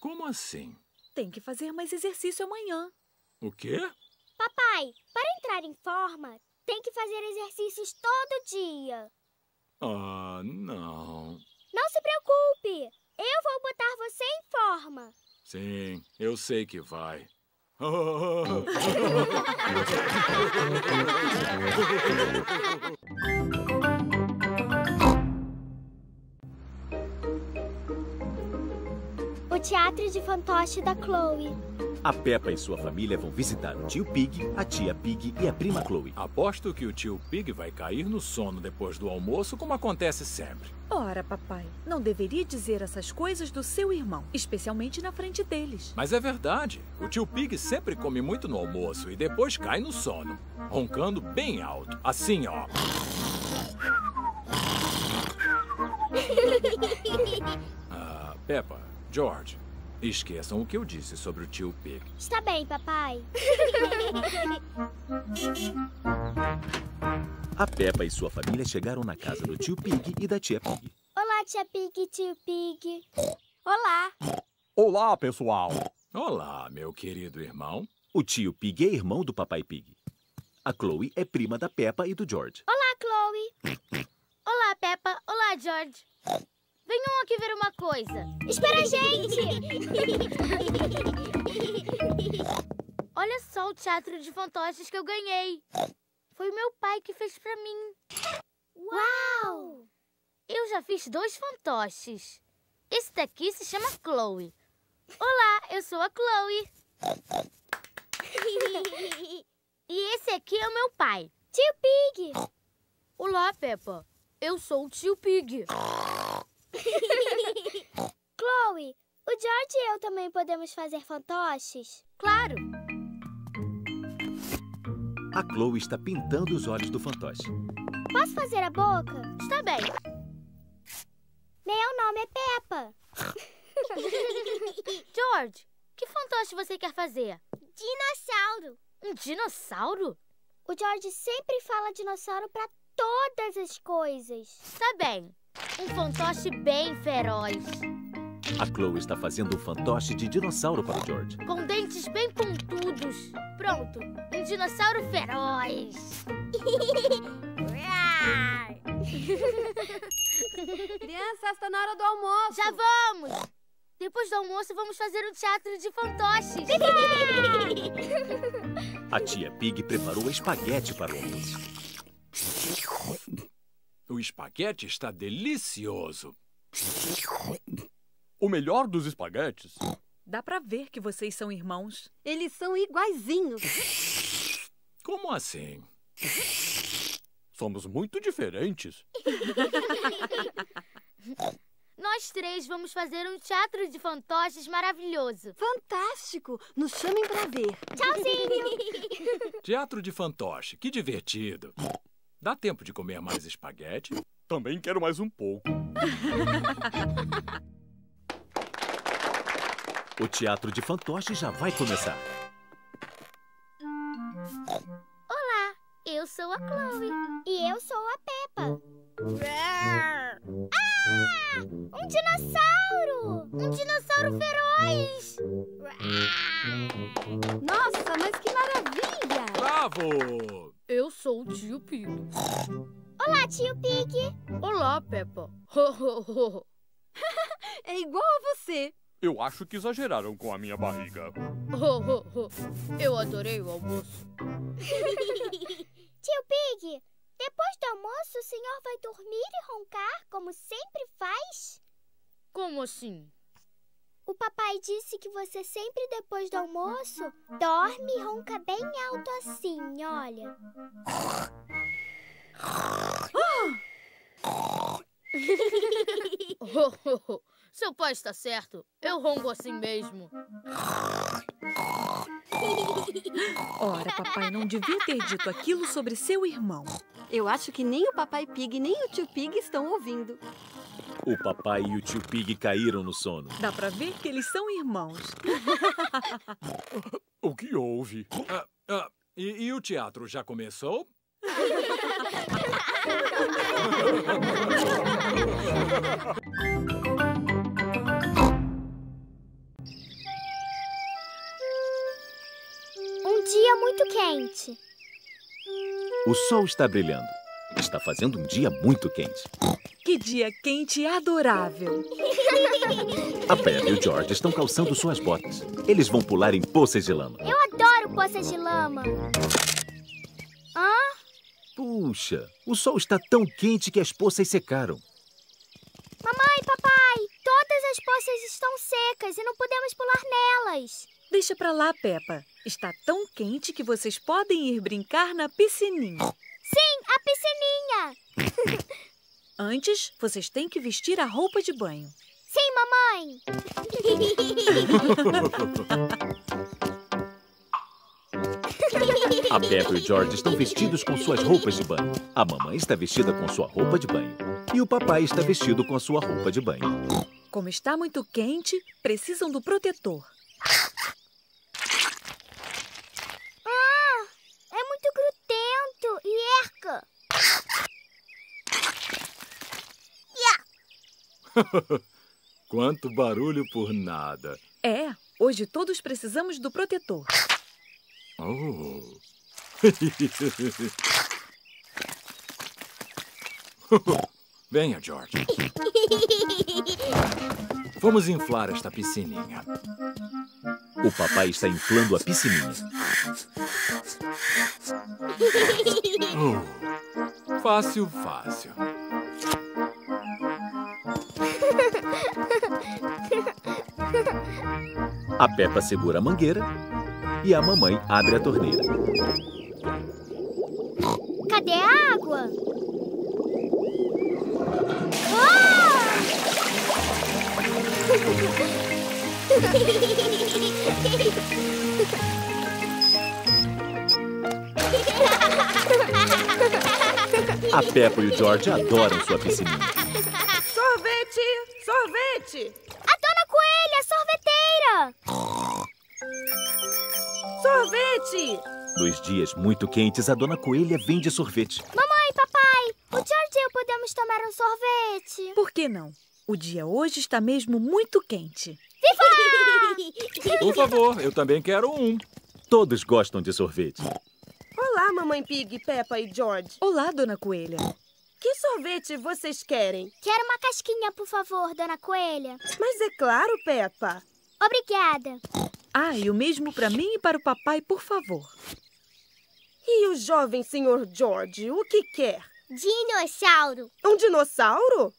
Como assim? Tem que fazer mais exercício amanhã. O quê? Papai, Papai, para entrar em forma, tem que fazer exercícios todo dia. Ah, não. Não se preocupe, eu vou botar você em forma. Sim, eu sei que vai. O teatro de fantoche da Chloe. A Peppa e sua família vão visitar o tio Pig, a tia Pig e a prima Chloe. Aposto que o tio Pig vai cair no sono depois do almoço, como acontece sempre. Ora, papai, não deveria dizer essas coisas do seu irmão, especialmente na frente deles. Mas é verdade. O tio Pig sempre come muito no almoço e depois cai no sono, roncando bem alto. Assim, ó. Ah, Peppa, George, esqueçam o que eu disse sobre o tio Pig. Está bem, papai. A Peppa e sua família chegaram na casa do tio Pig e da tia Pig. Olá, tia Pig tio Pig. Olá. Olá, pessoal. Olá, meu querido irmão. O tio Pig é irmão do papai Pig. A Chloe é prima da Peppa e do George. Olá, Chloe. Olá, Peppa. Olá, George. Venham aqui ver uma coisa. Espera a gente! Olha só o teatro de fantoches que eu ganhei. Foi meu pai que fez pra mim. Uau! Eu já fiz dois fantoches. Esse daqui se chama Chloe. Olá, eu sou a Chloe. e esse aqui é o meu pai. Tio Pig. Olá, Peppa. Eu sou o tio Pig. Chloe, o George e eu também podemos fazer fantoches? Claro. A Chloe está pintando os olhos do fantoche. Posso fazer a boca? Está bem. Meu nome é Peppa. George, que fantoche você quer fazer? Dinossauro. Um dinossauro? O George sempre fala dinossauro para todas as coisas. Tá bem. Um fantoche bem feroz. A Chloe está fazendo um fantoche de dinossauro para o George. Com dentes bem pontudos. Pronto, um dinossauro feroz. Crianças, está na hora do almoço. Já vamos! Depois do almoço, vamos fazer um teatro de fantoches. A tia Pig preparou espaguete para o almoço. O espaguete está delicioso. O melhor dos espaguetes. Dá pra ver que vocês são irmãos. Eles são iguaizinhos. Como assim? Somos muito diferentes. Nós três vamos fazer um teatro de fantoches maravilhoso. Fantástico! Nos chamem pra ver. Tchauzinho! Teatro de fantoche, que divertido. Dá tempo de comer mais espaguete? Também quero mais um pouco. O teatro de fantoche já vai começar. Olá, eu sou a Chloe. E eu sou a Peppa. Ah! Um dinossauro! Um dinossauro feroz! Nossa, mas que maravilha! Bravo! Eu sou o tio Pig. Olá, tio Pig. Olá, Peppa. é igual a você. Eu acho que exageraram com a minha barriga. Eu adorei o almoço. tio Pig, depois do almoço o senhor vai dormir e roncar como sempre faz? Como assim? O papai disse que você sempre depois do almoço dorme e ronca bem alto assim, olha. Seu pai está certo. Eu ronco assim mesmo. Ora, papai não devia ter dito aquilo sobre seu irmão. Eu acho que nem o papai Pig nem o tio Pig estão ouvindo. O papai e o tio Pig caíram no sono. Dá pra ver que eles são irmãos. o que houve? Ah, ah, e, e o teatro já começou? Um dia muito quente. O sol está brilhando. Está fazendo um dia muito quente. Que dia quente e adorável. A Peppa e o George estão calçando suas botas. Eles vão pular em poças de lama. Eu adoro poças de lama. Hã? Puxa, o sol está tão quente que as poças secaram. Mamãe, papai, todas as poças estão secas e não podemos pular nelas. Deixa pra lá, Peppa. Está tão quente que vocês podem ir brincar na piscininha. Sim, a piscininha. Antes, vocês têm que vestir a roupa de banho. Sim, mamãe. A Peppa e o George estão vestidos com suas roupas de banho. A mamãe está vestida com sua roupa de banho. E o papai está vestido com a sua roupa de banho. Como está muito quente, precisam do protetor. Ah, é muito grudento Quanto barulho por nada. É, hoje todos precisamos do protetor. Oh. Venha, George. Vamos inflar esta piscininha. O papai está inflando a piscininha. Oh. Fácil, fácil. A Peppa segura a mangueira e a mamãe abre a torneira. Cadê a água? Ah! A Peppa e o George adoram sua piscininha. Sorvete! Sorvete! A Dona Coelha, sorveteira! Sorvete! Nos dias muito quentes, a Dona Coelha vende sorvete. Mamãe, papai, o George e eu podemos tomar um sorvete? Por que não? O dia hoje está mesmo muito quente. Viva! Por favor, eu também quero um. Todos gostam de sorvete. Olá, Mamãe Pig, Peppa e George. Olá, Dona Coelha. Que sorvete vocês querem? Quero uma casquinha, por favor, Dona Coelha. Mas é claro, Peppa. Obrigada. Ah, e o mesmo para mim e para o papai, por favor. E o jovem senhor George, o que quer? Dinossauro. Um dinossauro?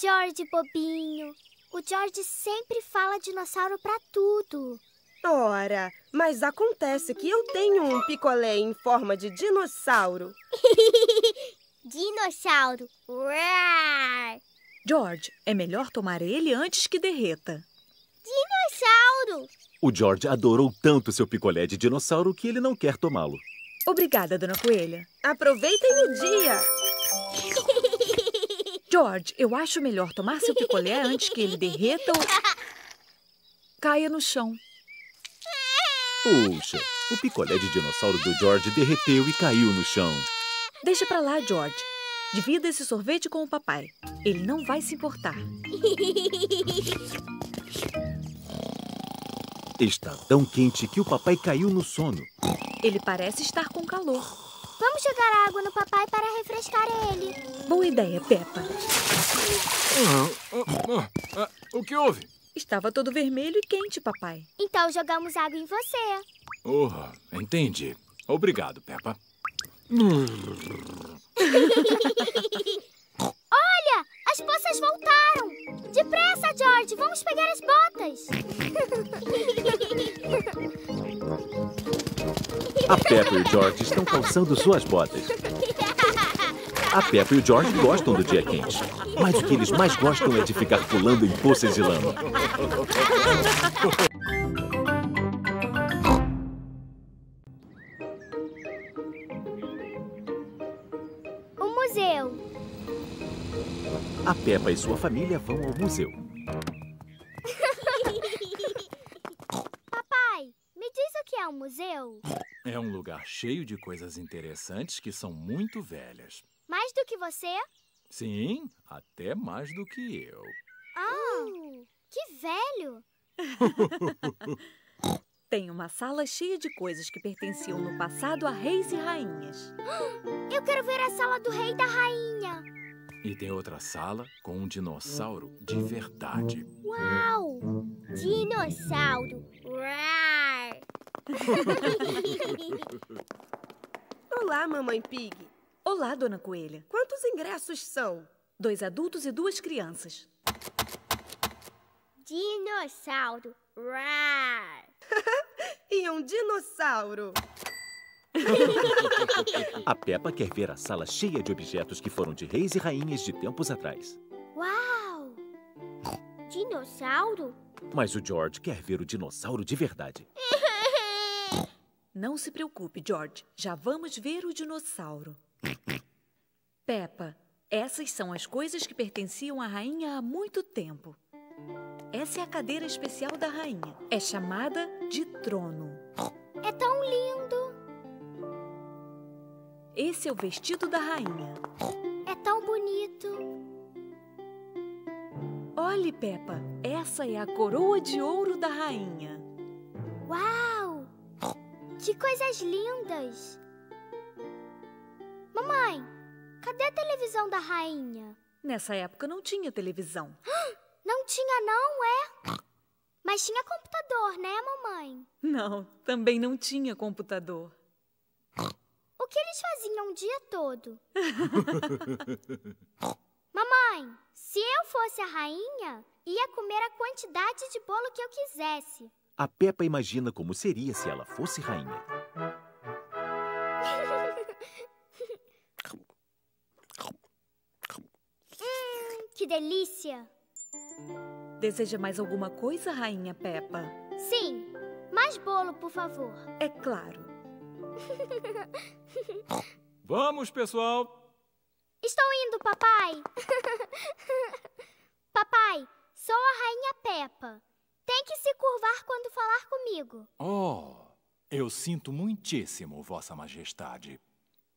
George bobinho. O George sempre fala dinossauro pra tudo. Ora, mas acontece que eu tenho um picolé em forma de dinossauro. Dinossauro. Uar! George, é melhor tomar ele antes que derreta. Dinossauro. O George adorou tanto seu picolé de dinossauro que ele não quer tomá-lo. Obrigada, Dona Coelha. Aproveitem o dia. George, eu acho melhor tomar seu picolé antes que ele derreta ou caia no chão. Puxa, o picolé de dinossauro do George derreteu e caiu no chão. Deixa pra lá, George. Divida esse sorvete com o papai. Ele não vai se importar. Está tão quente que o papai caiu no sono. Ele parece estar com calor. Vamos jogar água no papai para refrescar ele. Boa ideia, Peppa. o que houve? Estava todo vermelho e quente, papai. Então jogamos água em você. Oh, entendi. Obrigado, Peppa. Olha, as poças voltaram. Depressa, George, vamos pegar as botas. A Peppa e o George estão calçando suas botas. A Peppa e o George gostam do dia quente. Mas o que eles mais gostam é de ficar pulando em poças de lama. O museu. A Peppa e sua família vão ao museu. Lugar cheio de coisas interessantes que são muito velhas. Mais do que você? Sim, até mais do que eu. Ah, que velho. Tem uma sala cheia de coisas que pertenciam no passado a reis e rainhas. Eu quero ver a sala do rei e da rainha. E tem outra sala com um dinossauro de verdade. Uau! Dinossauro! Uau! Olá, mamãe Pig. Olá, dona Coelha. Quantos ingressos são? Dois adultos e duas crianças. Dinossauro! E um dinossauro. A Peppa quer ver a sala cheia de objetos que foram de reis e rainhas de tempos atrás. Uau! Dinossauro? Mas o George quer ver o dinossauro de verdade. Não se preocupe, George. Já vamos ver o dinossauro. Peppa, essas são as coisas que pertenciam à rainha há muito tempo. Essa é a cadeira especial da rainha. É chamada de trono. É tão lindo! Esse é o vestido da rainha. É tão bonito! Olhe, Peppa, essa é a coroa de ouro da rainha. Uau! Que coisas lindas! Mamãe, cadê a televisão da rainha? Nessa época não tinha televisão. Não tinha, não, é? Mas tinha computador, né, mamãe? Não, também não tinha computador. O que eles faziam o dia todo? mamãe, se eu fosse a rainha, ia comer a quantidade de bolo que eu quisesse. A Peppa imagina como seria se ela fosse rainha. hum, que delícia! Deseja mais alguma coisa, Rainha Peppa? Sim, mais bolo, por favor. É claro. Vamos, pessoal! Estou indo, papai! papai, sou a Rainha Peppa. Tem que se curvar quando falar comigo. Oh, eu sinto muitíssimo, Vossa Majestade.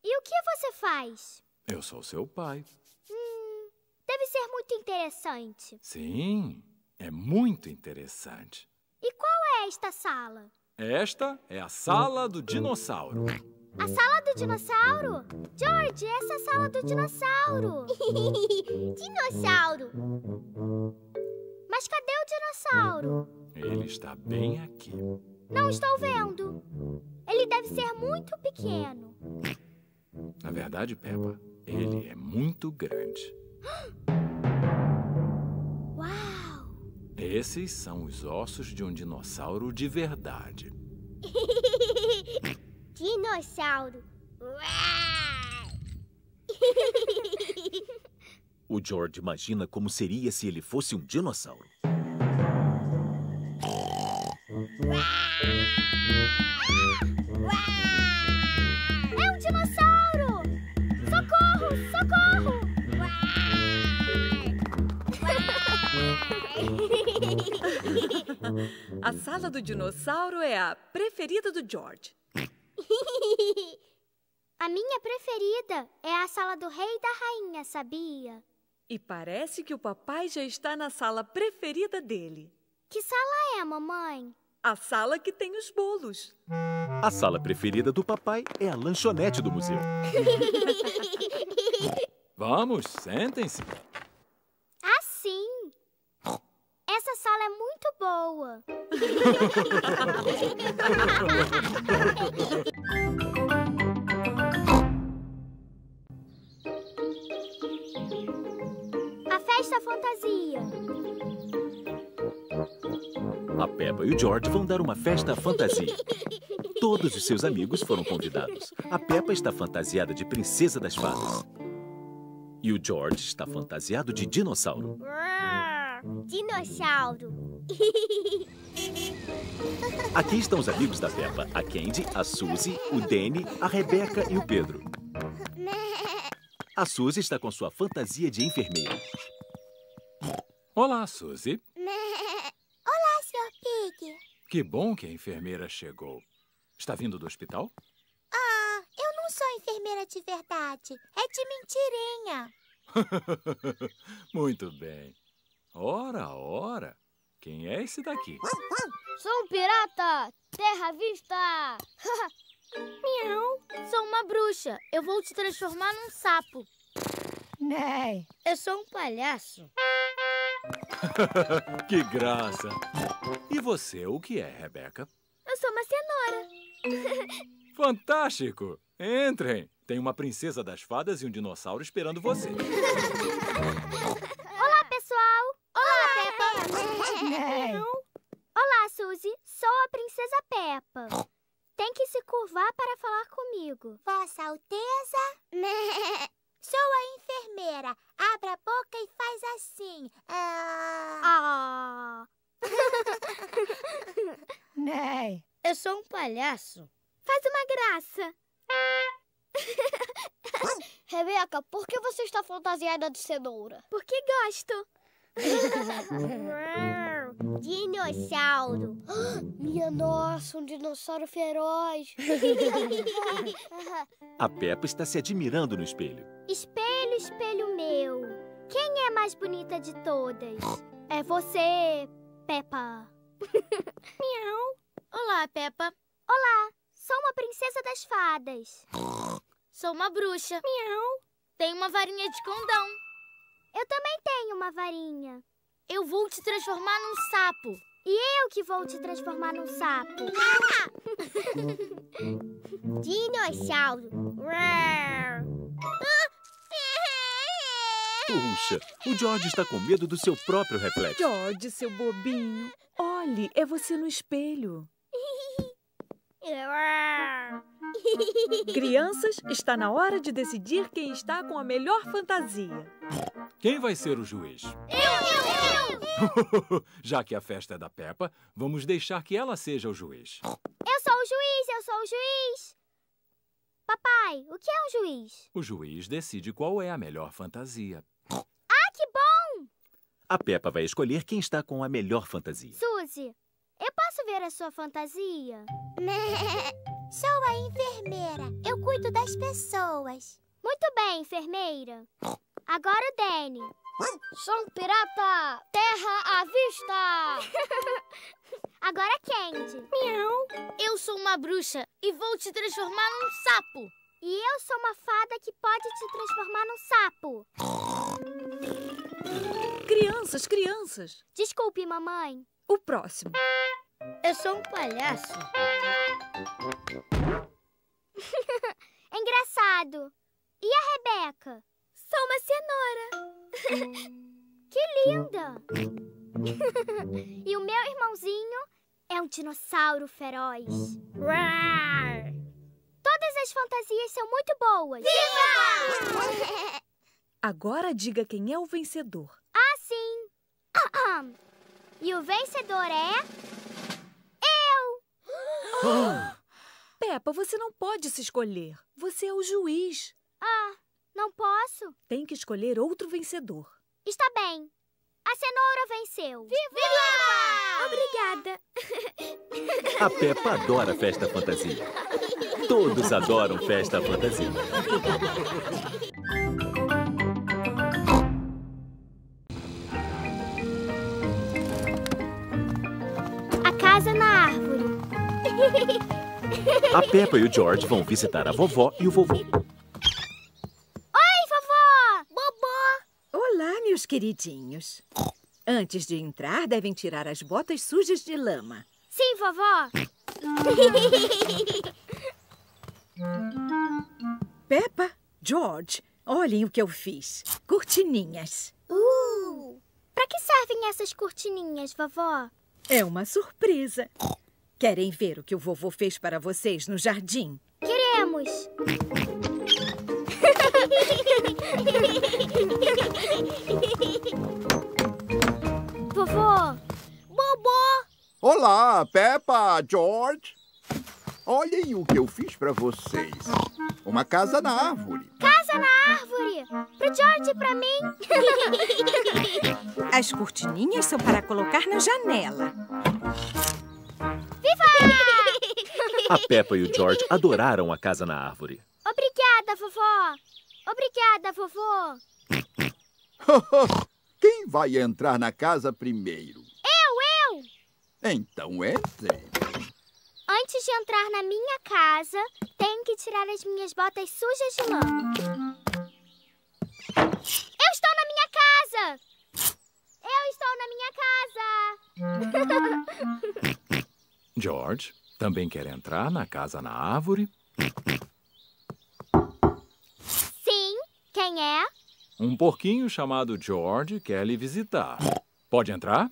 E o que você faz? Eu sou seu pai. Hum, deve ser muito interessante. Sim, é muito interessante. E qual é esta sala? Esta é a sala do dinossauro. A sala do dinossauro? George, essa é a sala do dinossauro. dinossauro. Mas cadê dinossauro? Ele está bem aqui. Não estou vendo. Ele deve ser muito pequeno. Na verdade, Peppa, ele é muito grande. Uau! Esses são os ossos de um dinossauro de verdade. dinossauro. O George imagina como seria se ele fosse um dinossauro. É um dinossauro! Socorro! Socorro! A sala do dinossauro é a preferida do George. a minha preferida é a sala do rei e da rainha, sabia? E parece que o papai já está na sala preferida dele. Que sala é, mamãe? A sala que tem os bolos. A sala preferida do papai é a lanchonete do museu. Vamos, sentem-se. Ah, sim. Essa sala é muito boa. A festa fantasia. A Peppa e o George vão dar uma festa fantasia. Todos os seus amigos foram convidados. A Peppa está fantasiada de princesa das fadas. E o George está fantasiado de dinossauro. Dinossauro. Aqui estão os amigos da Peppa. A Candy, a Suzy, o Danny, a Rebeca e o Pedro. A Suzy está com sua fantasia de enfermeira. Olá, Suzy. Que bom que a enfermeira chegou. Está vindo do hospital? Ah, eu não sou enfermeira de verdade. É de mentirinha. Muito bem. Ora, ora. Quem é esse daqui? Sou um pirata! Terra à vista! Miau! Sou uma bruxa. Eu vou te transformar num sapo. Nei, Eu sou um palhaço. que graça. E você, o que é, Rebeca? Eu sou uma cenoura. Fantástico! Entrem. Tem uma princesa das fadas e um dinossauro esperando você. Olá, pessoal! Olá, Peppa! Olá, Suzy. Sou a princesa Peppa. Tem que se curvar para falar comigo. Vossa Alteza? Sou a enfermeira. Abra a boca e faz assim. Ah! Nei. Eu sou um palhaço. Faz uma graça. Rebeca, por que você está fantasiada de cenoura? Porque gosto. Dinossauro. Minha nossa, um dinossauro feroz. A Peppa está se admirando no espelho. Espelho, espelho meu. Quem é mais bonita de todas? É você, Peppa. Miau. Olá, Peppa. Olá, sou uma princesa das fadas. Sou uma bruxa. Miau. Tenho uma varinha de condão. Eu também tenho uma varinha. Eu vou te transformar num sapo. E eu que vou te transformar num sapo. Dinossauro. Puxa, o George está com medo do seu próprio reflexo. George, seu bobinho. Olhe, é você no espelho. Crianças, está na hora de decidir quem está com a melhor fantasia. Quem vai ser o juiz? Já que a festa é da Peppa, vamos deixar que ela seja o juiz. Eu sou o juiz, eu sou o juiz. Papai, o que é um juiz? O juiz decide qual é a melhor fantasia. Que bom! A Peppa vai escolher quem está com a melhor fantasia. Suzy, eu posso ver a sua fantasia? Sou a enfermeira. Eu cuido das pessoas. Muito bem, enfermeira. Agora o Danny. Sou um pirata! Terra à vista! Agora Candy. Miau. Eu sou uma bruxa e vou te transformar num sapo. E eu sou uma fada que pode te transformar num sapo. Crianças, crianças. Desculpe, mamãe. O próximo. Eu sou um palhaço. Engraçado. E a Rebeca? Sou uma cenoura. que linda! e o meu irmãozinho é um dinossauro feroz. Todas as fantasias são muito boas. Viva! Agora diga quem é o vencedor. Ah, sim. e o vencedor é... Eu! Peppa, você não pode se escolher. Você é o juiz. Ah, não posso? Tem que escolher outro vencedor. Está bem. A cenoura venceu. Viva! Obrigada. A Peppa adora festa fantasia. Todos adoram festa fantasia. A Peppa e o George vão visitar a vovó e o vovô. Oi, vovó! Bobô! Olá, meus queridinhos. Antes de entrar, devem tirar as botas sujas de lama. Sim, vovó. Peppa, George, olhem o que eu fiz. Cortininhas. Uh! Pra que servem essas cortininhas, vovó? É uma surpresa. Querem ver o que o vovô fez para vocês no jardim? Queremos! Vovô! Bobô! Olá, Peppa, George. Olhem o que eu fiz para vocês. Uma casa na árvore. Casa na árvore! Pro George e pra mim! As cortininhas são para colocar na janela. Viva! A Peppa e o George adoraram a casa na árvore. Obrigada, vovó! Obrigada, vovô! Quem vai entrar na casa primeiro? Eu, eu! Então entre. Antes de entrar na minha casa, tenho que tirar as minhas botas sujas de lama. Eu estou na minha casa! Eu estou na minha casa! George, também quer entrar na casa na árvore? Sim, quem é? Um porquinho chamado George quer lhe visitar. Pode entrar?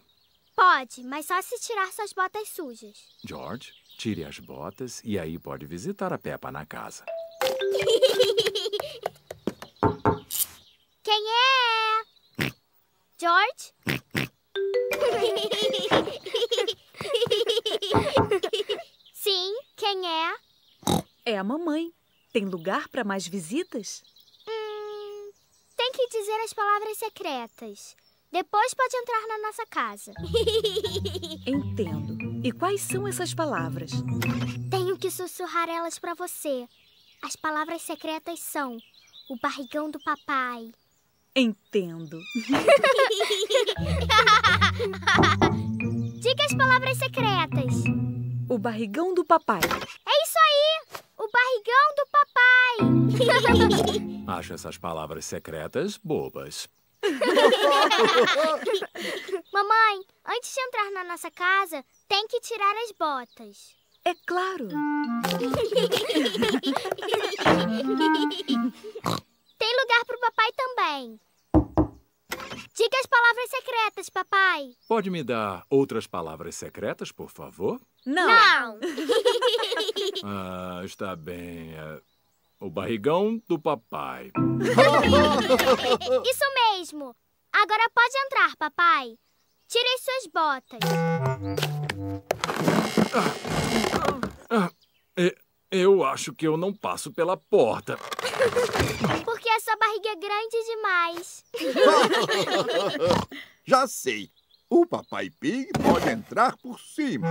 Pode, mas só se tirar suas botas sujas. George, tire as botas e aí pode visitar a Peppa na casa. Quem é? George? Sim, quem é? É a mamãe. Tem lugar para mais visitas? Hum, tem que dizer as palavras secretas. Depois pode entrar na nossa casa. Entendo. E quais são essas palavras? Tenho que sussurrar elas para você. As palavras secretas são o barrigão do papai. Entendo. Diga as palavras secretas. O barrigão do papai. É isso aí! O barrigão do papai! Acho essas palavras secretas bobas. Mamãe, antes de entrar na nossa casa, tem que tirar as botas. É claro. Tem lugar pro papai também. Diga as palavras secretas, papai. Pode me dar outras palavras secretas, por favor? Não. Não. Ah, está bem. é, O barrigão do papai. Isso mesmo. Agora pode entrar, papai. Tire as suas botas. Ah, e- eu acho que eu não passo pela porta. A sua barriga é grande demais. Já sei. O Papai Pig pode entrar por cima.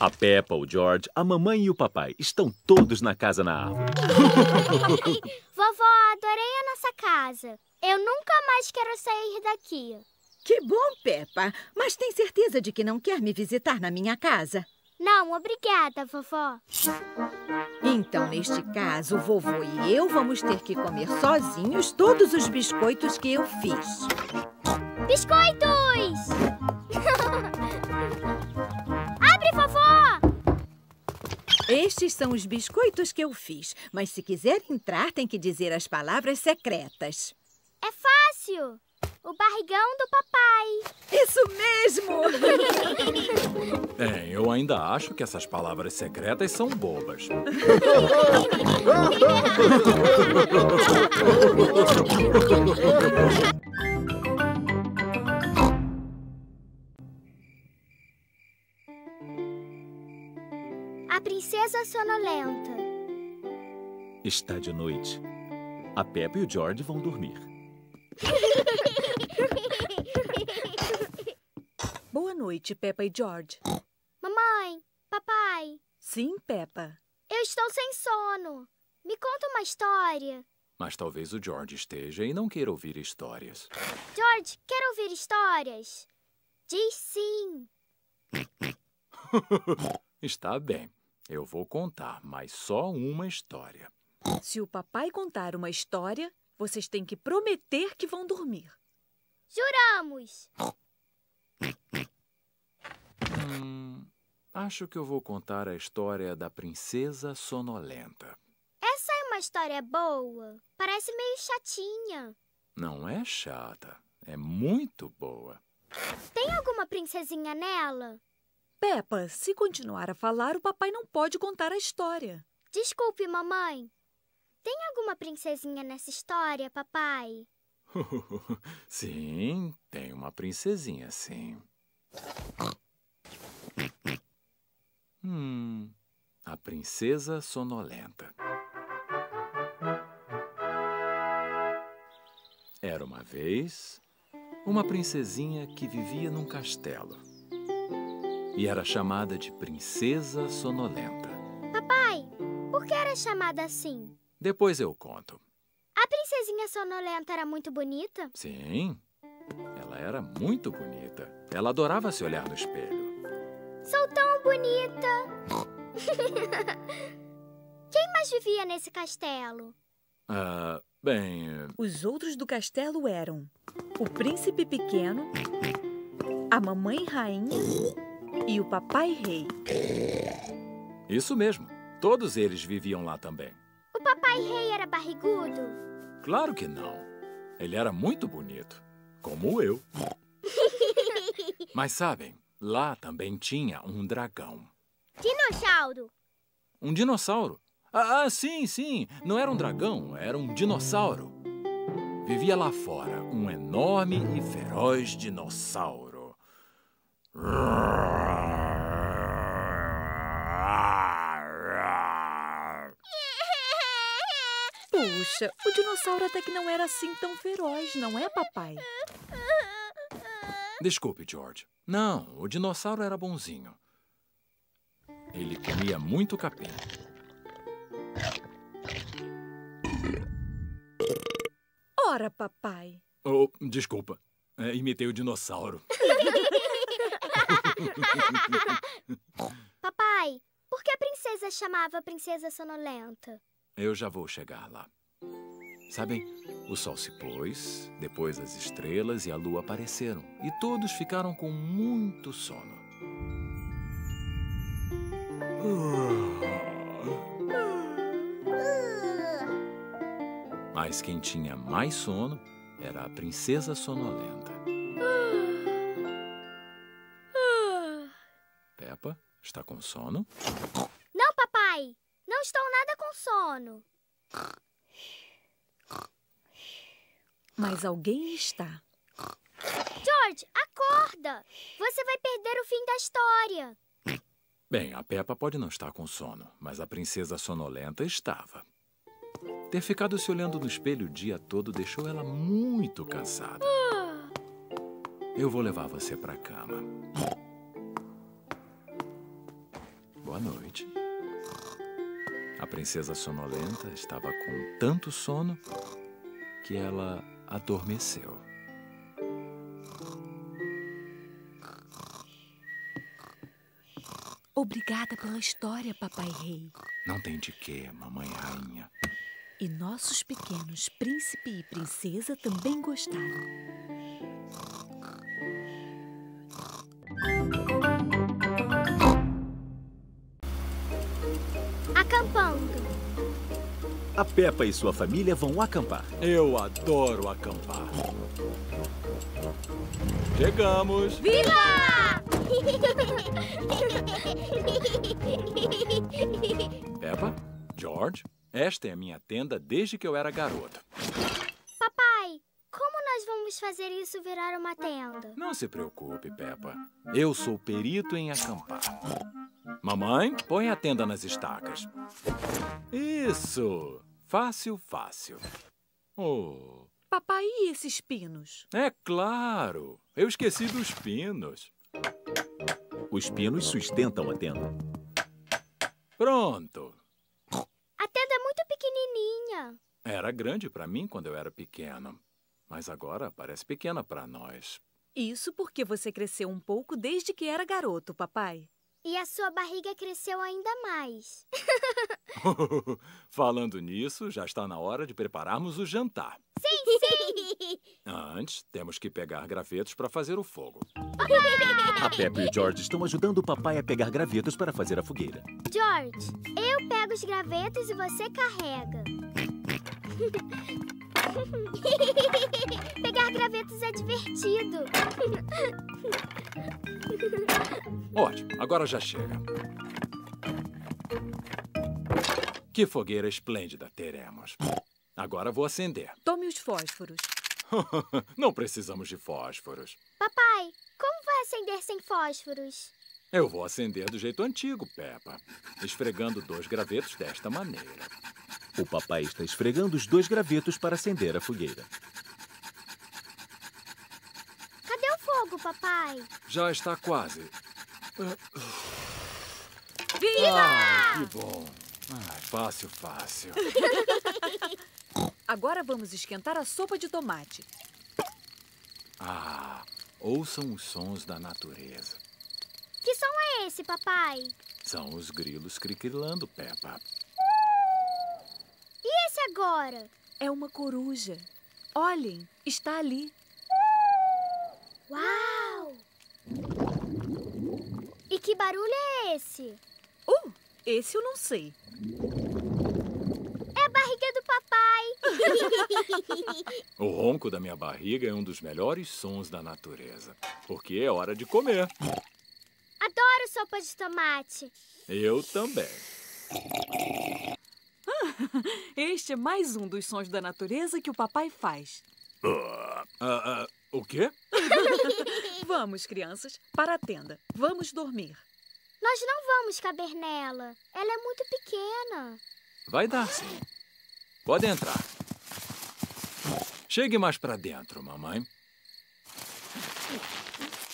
A Peppa, o George, a mamãe e o papai estão todos na casa na árvore. Vovó, adorei a nossa casa. Eu nunca mais quero sair daqui. Que bom, Peppa. Mas tem certeza de que não quer me visitar na minha casa? Não, obrigada, vovó. Então, neste caso, o vovô e eu vamos ter que comer sozinhos todos os biscoitos que eu fiz. Biscoitos! Abre, vovó! Estes são os biscoitos que eu fiz, mas se quiser entrar, tem que dizer as palavras secretas. É fácil. O barrigão do papai. Isso mesmo! Bem, eu ainda acho que essas palavras secretas são bobas. A princesa sonolenta. Está de noite. A Peppa e o George vão dormir. Boa noite, Peppa e George. Mamãe, papai, Sim, Peppa. eu estou sem sono. Me conta uma história. Mas talvez o George esteja e não queira ouvir histórias. George, quer ouvir histórias? Diz sim. Está bem. Eu vou contar, mas só uma história. Se o papai contar uma história, vocês têm que prometer que vão dormir. Juramos! Hum, acho que eu vou contar a história da princesa sonolenta. Essa é uma história boa. Parece meio chatinha. Não é chata, é muito boa. Tem alguma princesinha nela? Peppa, se continuar a falar, o papai não pode contar a história. Desculpe, mamãe. Tem alguma princesinha nessa história, papai? sim, tem uma princesinha, sim. Hum, a princesa sonolenta. Era uma vez uma princesinha que vivia num castelo. E era chamada de Princesa Sonolenta. Papai, por que era chamada assim? Depois eu conto. A princesinha sonolenta era muito bonita? Sim, ela era muito bonita. Ela adorava se olhar no espelho. Sou tão bonita. Quem mais vivia nesse castelo? Ah, bem. Os outros do castelo eram o príncipe pequeno, a mamãe rainha e o papai rei. Isso mesmo. Todos eles viviam lá também. O papai rei era barrigudo? Claro que não. Ele era muito bonito. Como eu. Mas sabem, lá também tinha um dragão. Dinossauro. Um dinossauro. Ah, ah, sim, sim. Não era um dragão, era um dinossauro. Vivia lá fora um enorme e feroz dinossauro. Puxa, o dinossauro até que não era assim tão feroz, não é, papai? Desculpe, George. Não, o dinossauro era bonzinho. Ele comia muito capim. Ora, papai. Oh, desculpa. É, imitei o dinossauro. Papai, por que a princesa chamava a princesa sonolenta? Eu já vou chegar lá. Sabem, o sol se pôs, depois as estrelas e a lua apareceram, e todos ficaram com muito sono. Mas quem tinha mais sono era a princesa sonolenta. Peppa, está com sono? Não, papai. Não estou nada com sono. Mas alguém está. George, acorda! Você vai perder o fim da história. Bem, a Peppa pode não estar com sono, mas a princesa sonolenta estava. Ter ficado se olhando no espelho o dia todo deixou ela muito cansada. Eu vou levar você para a cama. Boa noite. A princesa sonolenta estava com tanto sono que ela adormeceu. Obrigada pela história, papai rei. Não tem de quê, mamãe rainha. E nossos pequenos príncipe e princesa também gostaram. A Peppa e sua família vão acampar. Eu adoro acampar. Chegamos! Viva! Peppa, George, esta é a minha tenda desde que eu era garoto. Papai, como nós vamos fazer isso virar uma tenda? Não se preocupe, Peppa. Eu sou perito em acampar. Mamãe, põe a tenda nas estacas. Isso! Fácil, fácil. Oh, Papai, e esses pinos? é claro! Eu esqueci dos pinos. Os pinos sustentam a tenda. Pronto! A tenda é muito pequenininha. Era grande para mim quando eu era pequeno, mas agora parece pequena para nós. Isso porque você cresceu um pouco desde que era garoto, papai. E a sua barriga cresceu ainda mais. Falando nisso, já está na hora de prepararmos o jantar. Sim, sim! Antes, temos que pegar gravetos para fazer o fogo. A Peppa e o George estão ajudando o papai a pegar gravetos para fazer a fogueira. George, eu pego os gravetos e você carrega. Gravetos é divertido. Ótimo, agora já chega. Que fogueira esplêndida teremos. Agora vou acender. Tome os fósforos. Não precisamos de fósforos. Papai, como vai acender sem fósforos? Eu vou acender do jeito antigo, Peppa. Esfregando dois gravetos desta maneira. O papai está esfregando os dois gravetos para acender a fogueira. Cadê o fogo, papai? Já está quase. Viva! Ah, que bom. Ah, fácil, fácil. Agora vamos esquentar a sopa de tomate. Ah, ouçam os sons da natureza. Que som é esse, papai? São os grilos criquilando, Peppa. E esse agora? É uma coruja. Olhem, está ali. Uau! E que barulho é esse? Uh, esse eu não sei. É a barriga do papai. O ronco da minha barriga é um dos melhores sons da natureza. Porque é hora de comer. Adoro sopa de tomate. Eu também. Este é mais um dos sons da natureza que o papai faz. Ah, ah, o quê? Vamos, crianças, para a tenda. Vamos dormir. Nós não vamos caber nela. Ela é muito pequena. Vai dar sim. Pode entrar. Chegue mais pra dentro, mamãe.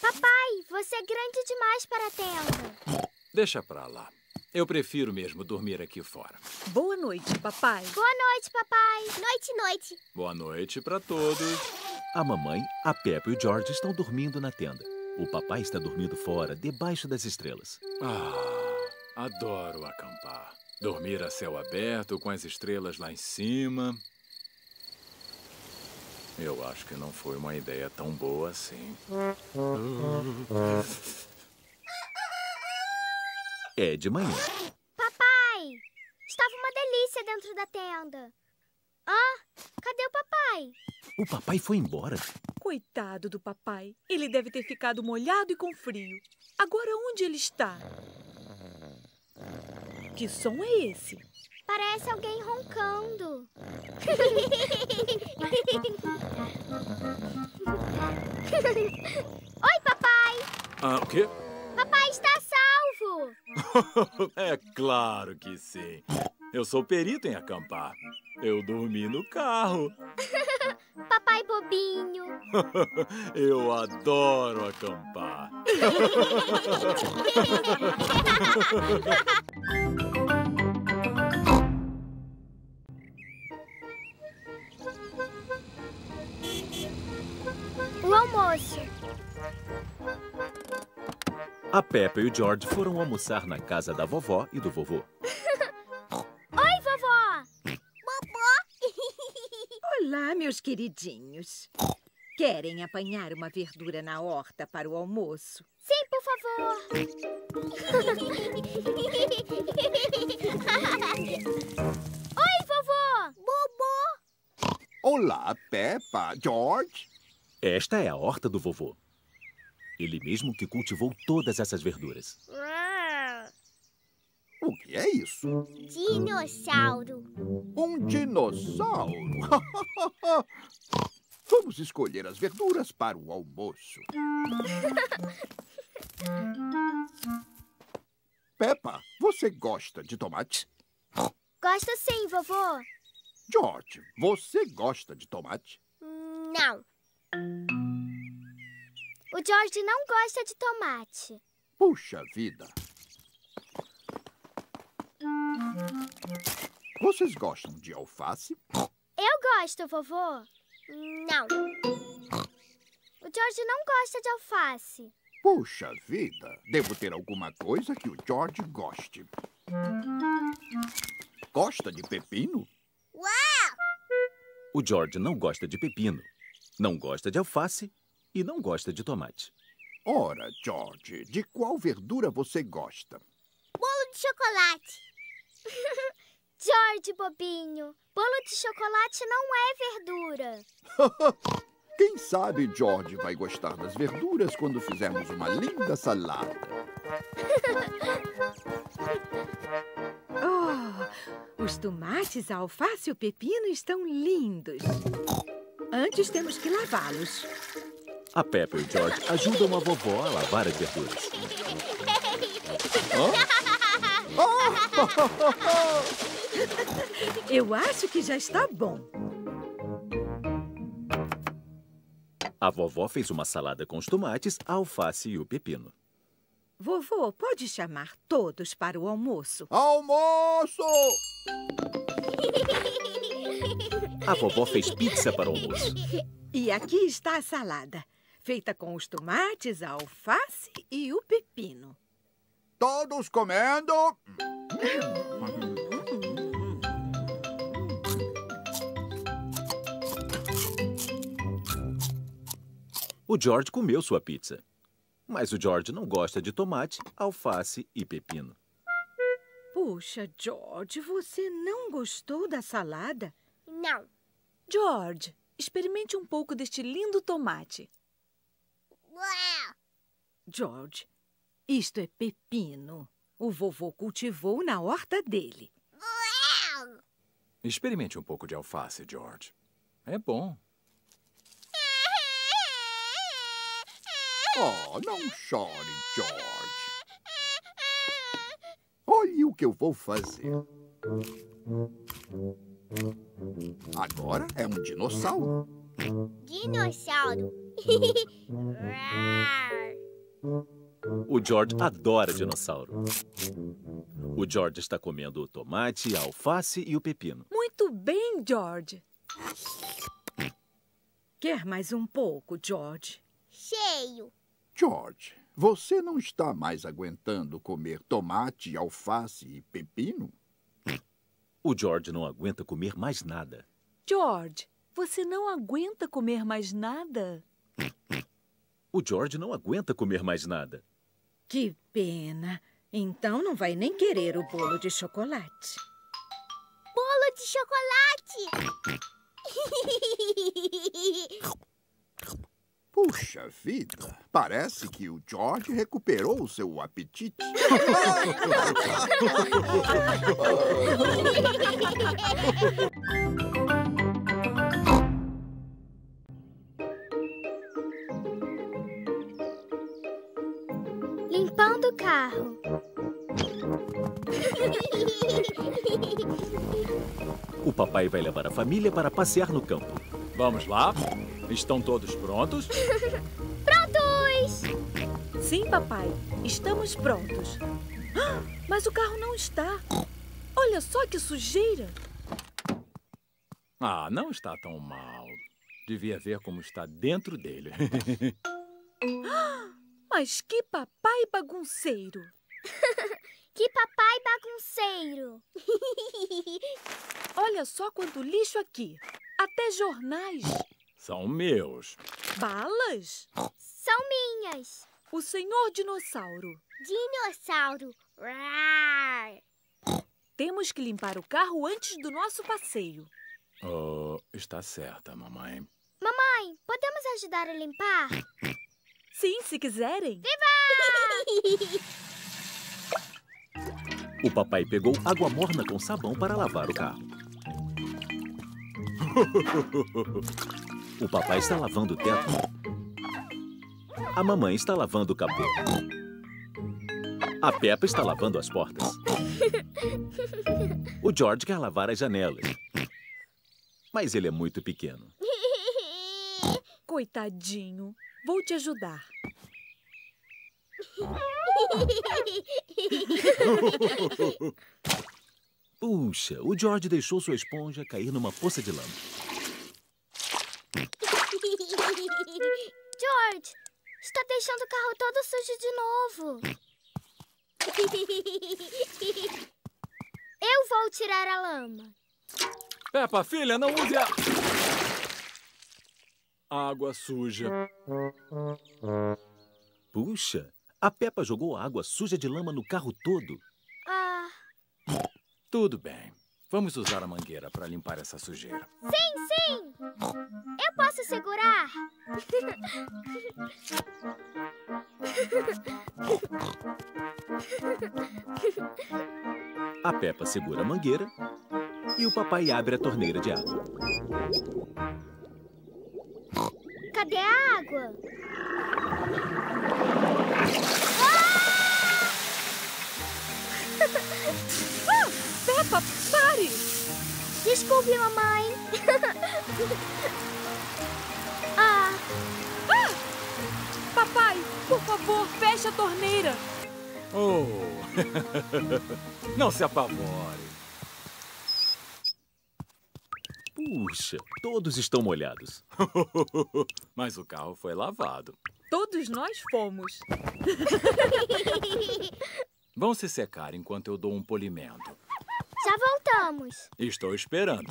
Papai, você é grande demais para a tenda. Deixa pra lá. Eu prefiro mesmo dormir aqui fora. Boa noite, papai. Boa noite, papai. Noite, noite. Boa noite pra todos. A mamãe, a Peppa e o George estão dormindo na tenda. O papai está dormindo fora, debaixo das estrelas. Ah, adoro acampar. Dormir a céu aberto, com as estrelas lá em cima. Eu acho que não foi uma ideia tão boa assim. É de manhã. Papai, estava uma delícia dentro da tenda. Ah, cadê o papai? O papai foi embora. Coitado do papai. Ele deve ter ficado molhado e com frio. Agora onde ele está? Que som é esse? Parece alguém roncando. Oi, papai! Ah, o quê? Papai está salvo! é claro que sim. Eu sou perito em acampar. Eu dormi no carro. papai bobinho. Eu adoro acampar. O almoço. A Peppa e o George foram almoçar na casa da vovó e do vovô. Olá, meus queridinhos. Querem apanhar uma verdura na horta para o almoço? Sim, por favor. Oi, vovô! Bobô! Olá, Peppa. George? Esta é a horta do vovô. Ele mesmo que cultivou todas essas verduras. O que é isso? Dinossauro. Um dinossauro? Vamos escolher as verduras para o almoço. Peppa, você gosta de tomate? Gosto sim, vovô. George, você gosta de tomate? Não. O George não gosta de tomate. Puxa vida. Vocês gostam de alface? Eu gosto, vovô. Não. O George não gosta de alface. Puxa vida, devo ter alguma coisa que o George goste. Gosta de pepino? Uau! O George não gosta de pepino, não gosta de alface e não gosta de tomate. Ora, George, de qual verdura você gosta? Bolo de chocolate. George, bobinho, bolo de chocolate não é verdura. Quem sabe George vai gostar das verduras quando fizermos uma linda salada. Oh, os tomates, a alface e o pepino estão lindos. Antes temos que lavá-los. A Peppa e o George ajudam a vovó a lavar as verduras. Eu acho que já está bom. A vovó fez uma salada com os tomates, a alface e o pepino. Vovô, pode chamar todos para o almoço? Almoço! A vovó fez pizza para o almoço. E aqui está a salada. feita com os tomates, a alface e o pepino. Todos comendo. O George comeu sua pizza. Mas o George não gosta de tomate, alface e pepino. Puxa, George, você não gostou da salada? Não. George, experimente um pouco deste lindo tomate. Uau! George, isto é pepino. O vovô cultivou na horta dele. Uau! Experimente um pouco de alface, George. É bom. Oh, não chore, George. Olhe o que eu vou fazer. Agora é um dinossauro. Dinossauro. O George adora dinossauro. O George está comendo o tomate, a alface e o pepino. Muito bem, George. Quer mais um pouco, George? Cheio. George, você não está mais aguentando comer tomate, alface e pepino? O George não aguenta comer mais nada. George, você não aguenta comer mais nada? O George não aguenta comer mais nada. Que pena. Então não vai nem querer o bolo de chocolate. Bolo de chocolate. Puxa vida, parece que o George recuperou o seu apetite. carro. O papai vai levar a família para passear no campo. Vamos lá? Estão todos prontos? Prontos! Sim, papai. Estamos prontos. Ah, mas o carro não está. Olha só que sujeira. Ah, não está tão mal. Devia ver como está dentro dele. Mas que papai bagunceiro. Que papai bagunceiro! Olha só quanto lixo aqui. Até jornais. São meus. Balas. São minhas. O senhor dinossauro. Dinossauro. Rar. Temos que limpar o carro antes do nosso passeio. Oh, está certa, mamãe. Mamãe, podemos ajudar a limpar? Sim, se quiserem. Viva! O papai pegou água morna com sabão para lavar o carro. O papai está lavando o teto. A mamãe está lavando o capô. A Peppa está lavando as portas. O George quer lavar as janelas. Mas ele é muito pequeno. Coitadinho. Vou te ajudar. Puxa, o George deixou sua esponja cair numa poça de lama. George, está deixando o carro todo sujo de novo. Eu vou tirar a lama. Peppa, filha, não use a... Água suja. Puxa, a Peppa jogou água suja de lama no carro todo. Ah, Tudo bem. Vamos usar a mangueira para limpar essa sujeira. sim, sim! Eu posso segurar? A Peppa segura a mangueira e o papai abre a torneira de água. Cadê a água? Ah, Peppa, pare! Desculpe, mamãe. ah, Ah! Papai, por favor, feche a torneira. Oh! não se apavore. Puxa, todos estão molhados. Mas o carro foi lavado. Todos nós fomos. Vão se secar enquanto eu dou um polimento. Já voltamos. Estou esperando.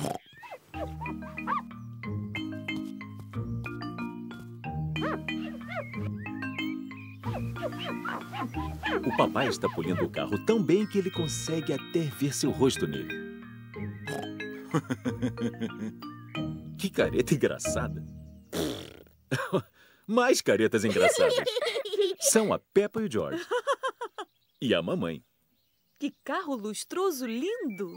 O papai está polindo o carro tão bem que ele consegue até ver seu rosto nele. que careta engraçada. Mais caretas engraçadas. São a Peppa e o George. E a mamãe. Que carro lustroso lindo!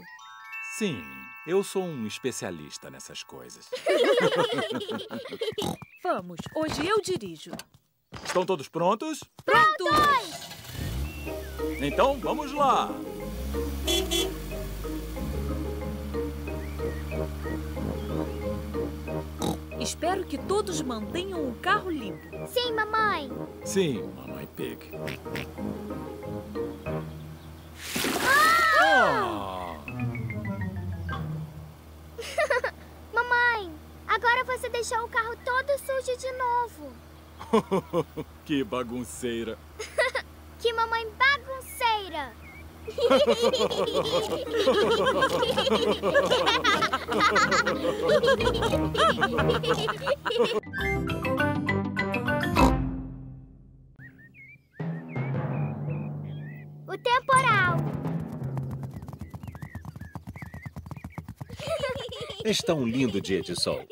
Sim, eu sou um especialista nessas coisas. Vamos, hoje eu dirijo. Estão todos prontos? Prontos! Então, vamos lá! Espero que todos mantenham o carro limpo. Sim, mamãe. Sim, mamãe Pig. Ah! mamãe, agora você deixou o carro todo sujo de novo. que bagunceira. que mamãe bagunceira. O temporal. Está um lindo dia de sol.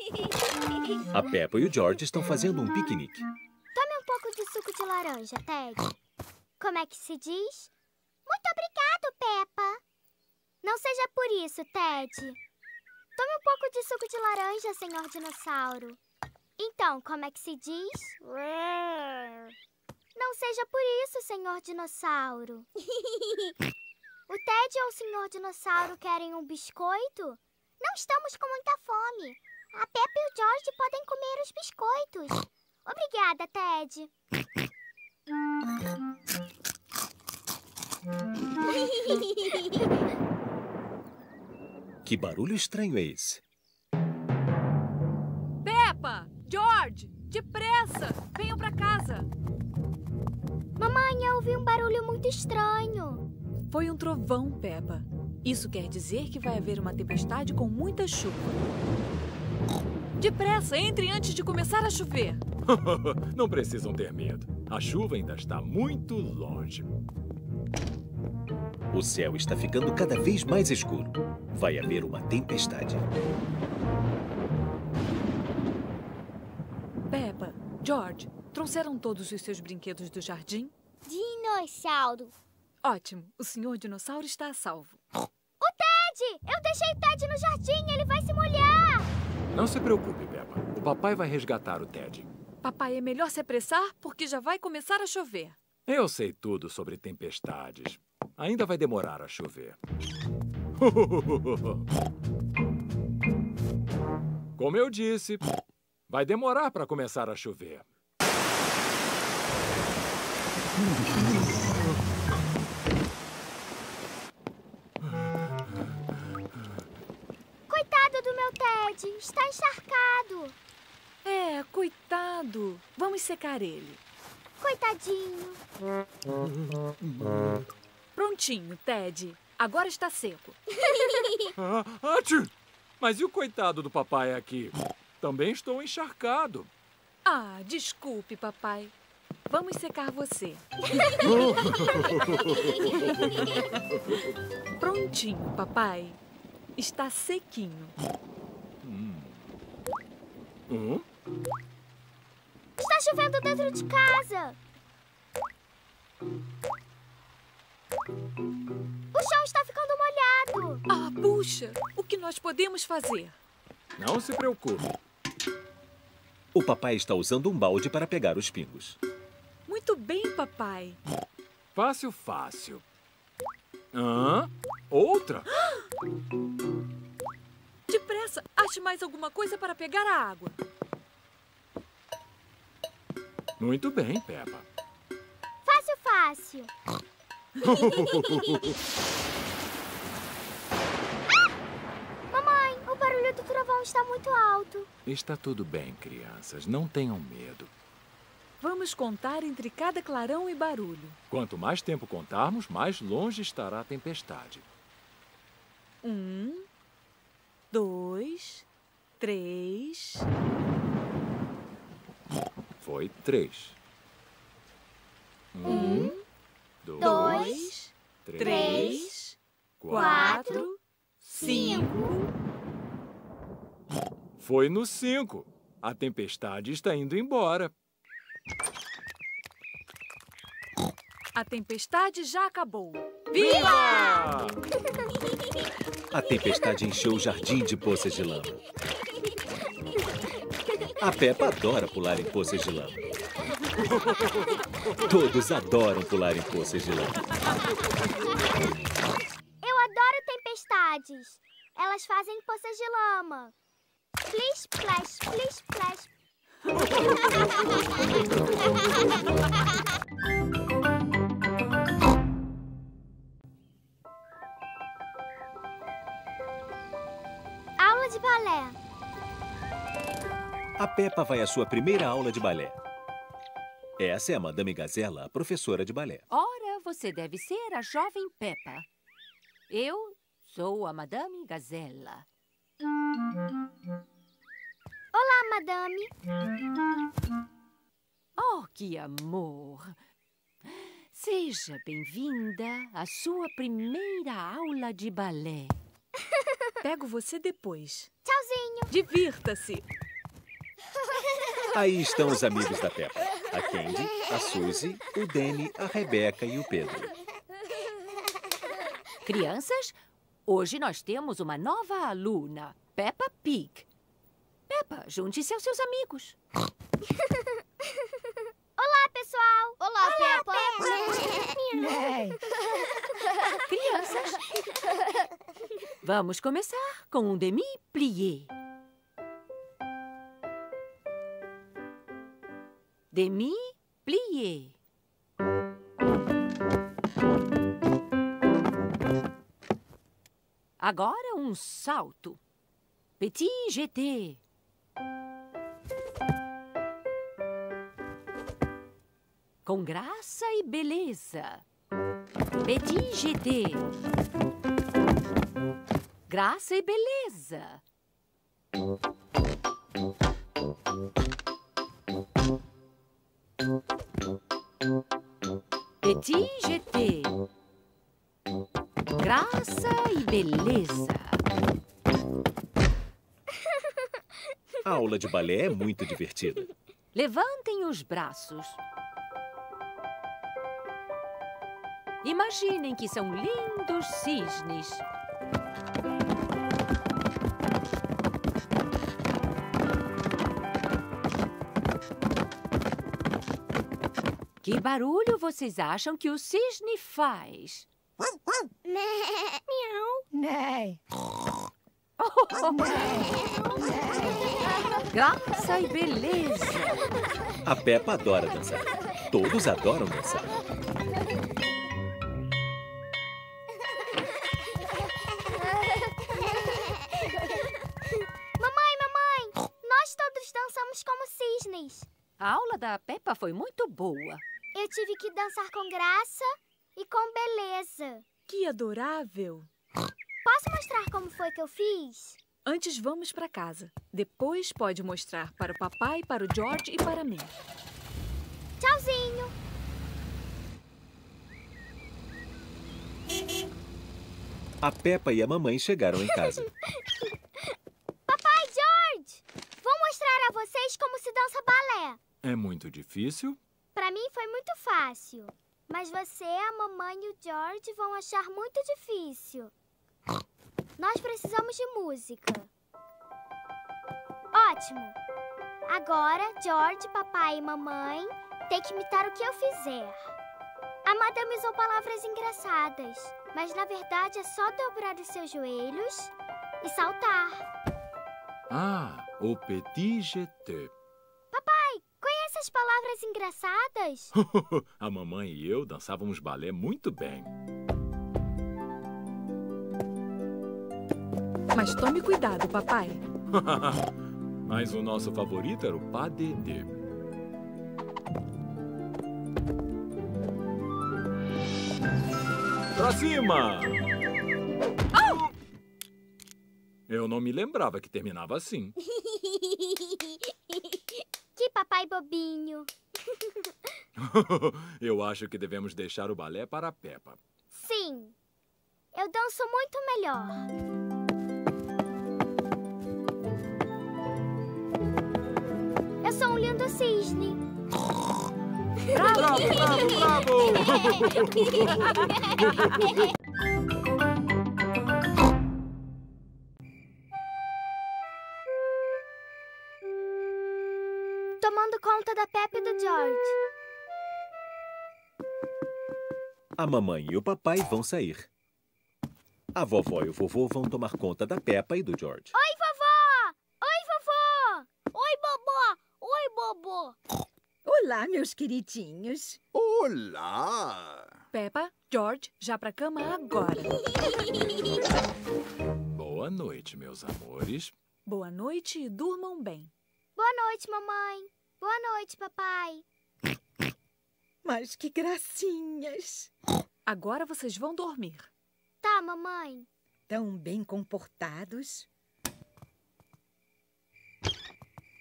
A Peppa e o George estão fazendo um piquenique. Tome um pouco de suco de laranja, Ted. Como é que se diz? Muito obrigado, Peppa. Não seja por isso, Ted. Tome um pouco de suco de laranja, senhor dinossauro. Então, como é que se diz? Não seja por isso, senhor dinossauro. o Ted ou o senhor dinossauro querem um biscoito? Não estamos com muita fome. A Peppa e o George podem comer os biscoitos. Obrigada, Ted. Que barulho estranho é esse? Peppa! George! Depressa! Venham pra casa! Mamãe, eu ouvi um barulho muito estranho. Foi um trovão, Peppa. Isso quer dizer que vai haver uma tempestade com muita chuva. Depressa, entrem antes de começar a chover. Não precisam ter medo. A chuva ainda está muito longe. O céu está ficando cada vez mais escuro. Vai haver uma tempestade. Peppa, George, trouxeram todos os seus brinquedos do jardim? Dinossauro. Ótimo, o senhor dinossauro está a salvo. O Ted! Eu deixei o Ted no jardim, ele vai se molhar! Não se preocupe, Peppa. O papai vai resgatar o Ted. Papai, é melhor se apressar porque já vai começar a chover. Eu sei tudo sobre tempestades. Ainda vai demorar a chover. Como eu disse, vai demorar para começar a chover. Coitado do meu Ted, está encharcado. É, coitado. Vamos secar ele. Coitadinho. Prontinho, Ted. Agora está seco. ah, Ati! Mas e o coitado do papai aqui? Também estou encharcado. Ah, desculpe, papai. Vamos secar você. Prontinho, papai. Está sequinho. Hum. Hum? Está chovendo dentro de casa. O chão está ficando molhado. Ah, puxa! O que nós podemos fazer? Não se preocupe. O papai está usando um balde para pegar os pingos. Muito bem, papai. Fácil, fácil. Hã? Outra? Depressa, ache mais alguma coisa para pegar a água. Muito bem, Peppa. Fácil, fácil. Mamãe, o barulho do trovão está muito alto. Está tudo bem, crianças. Não tenham medo. Vamos contar entre cada clarão e barulho. Quanto mais tempo contarmos, mais longe estará a tempestade. Um, dois, três. Foi três. Um, dois, três, quatro, cinco. Foi no cinco. A tempestade está indo embora. A tempestade já acabou. Viva! A tempestade encheu o jardim de poças de lama. A Peppa adora pular em poças de lama. Todos adoram pular em poças de lama. Eu adoro tempestades. Elas fazem poças de lama. Plish, splash, plish, splash. Aula de balé. A Peppa vai à sua primeira aula de balé. Essa é a Madame Gazela, a professora de balé. Ora, você deve ser a jovem Peppa. Eu sou a Madame Gazela. Olá, madame. Oh, que amor! Seja bem-vinda à sua primeira aula de balé. Pego você depois. Tchauzinho. Divirta-se. Aí estão os amigos da Peppa. A Candy, a Suzy, o Danny, a Rebeca e o Pedro. Crianças, hoje nós temos uma nova aluna, Peppa Pig. Peppa, junte-se aos seus amigos. Olá, pessoal. Olá, Peppa. Crianças, vamos começar com um demi-plié. Demi-plié. Agora um salto. Petit jeté. Com graça e beleza. Petit jeté. Graça e beleza. Petit jeté. Graça e beleza. A aula de balé é muito divertida. Levantem os braços. Imaginem que são lindos cisnes. Barulho vocês acham que o cisne faz? Miau. Né. Graça e beleza. A Peppa adora dançar. Todos adoram dançar. Mamãe, mamãe, nós todos dançamos como cisnes. A aula da Peppa foi muito boa. Tive que dançar com graça e com beleza. Que adorável! Posso mostrar como foi que eu fiz? Antes vamos para casa. Depois pode mostrar para o papai, para o George e para mim. Tchauzinho. A Peppa e a mamãe chegaram em casa. Papai George, vou mostrar a vocês como se dança balé. É muito difícil? Para mim foi muito fácil. Mas você, a mamãe e o George vão achar muito difícil. Nós precisamos de música. Ótimo! Agora, George, papai e mamãe têm que imitar o que eu fizer. A madame usou palavras engraçadas, mas na verdade é só dobrar os seus joelhos e saltar. Ah, o petit jeté. Papai, conhece as palavras engraçadas? a mamãe e eu dançávamos balé muito bem. Mas tome cuidado, papai. Mas o nosso favorito era o padedê. Pra cima! Eu não me lembrava que terminava assim. papai bobinho. Eu acho que devemos deixar o balé para a Peppa. Sim. Eu danço muito melhor. Eu sou um lindo cisne. Bravo, bravo, bravo! conta da Pepe e do George. A mamãe e o papai vão sair. A vovó e o vovô vão tomar conta da Peppa e do George. Oi, vovó! Oi, vovô! Oi, bobó! Oi, bobô! Olá, meus queridinhos. Olá! Peppa, George, já pra cama agora. Boa noite, meus amores. Boa noite e durmam bem. Boa noite, mamãe. Boa noite, papai. Mas que gracinhas. Agora vocês vão dormir. Tá, mamãe. Tão bem comportados.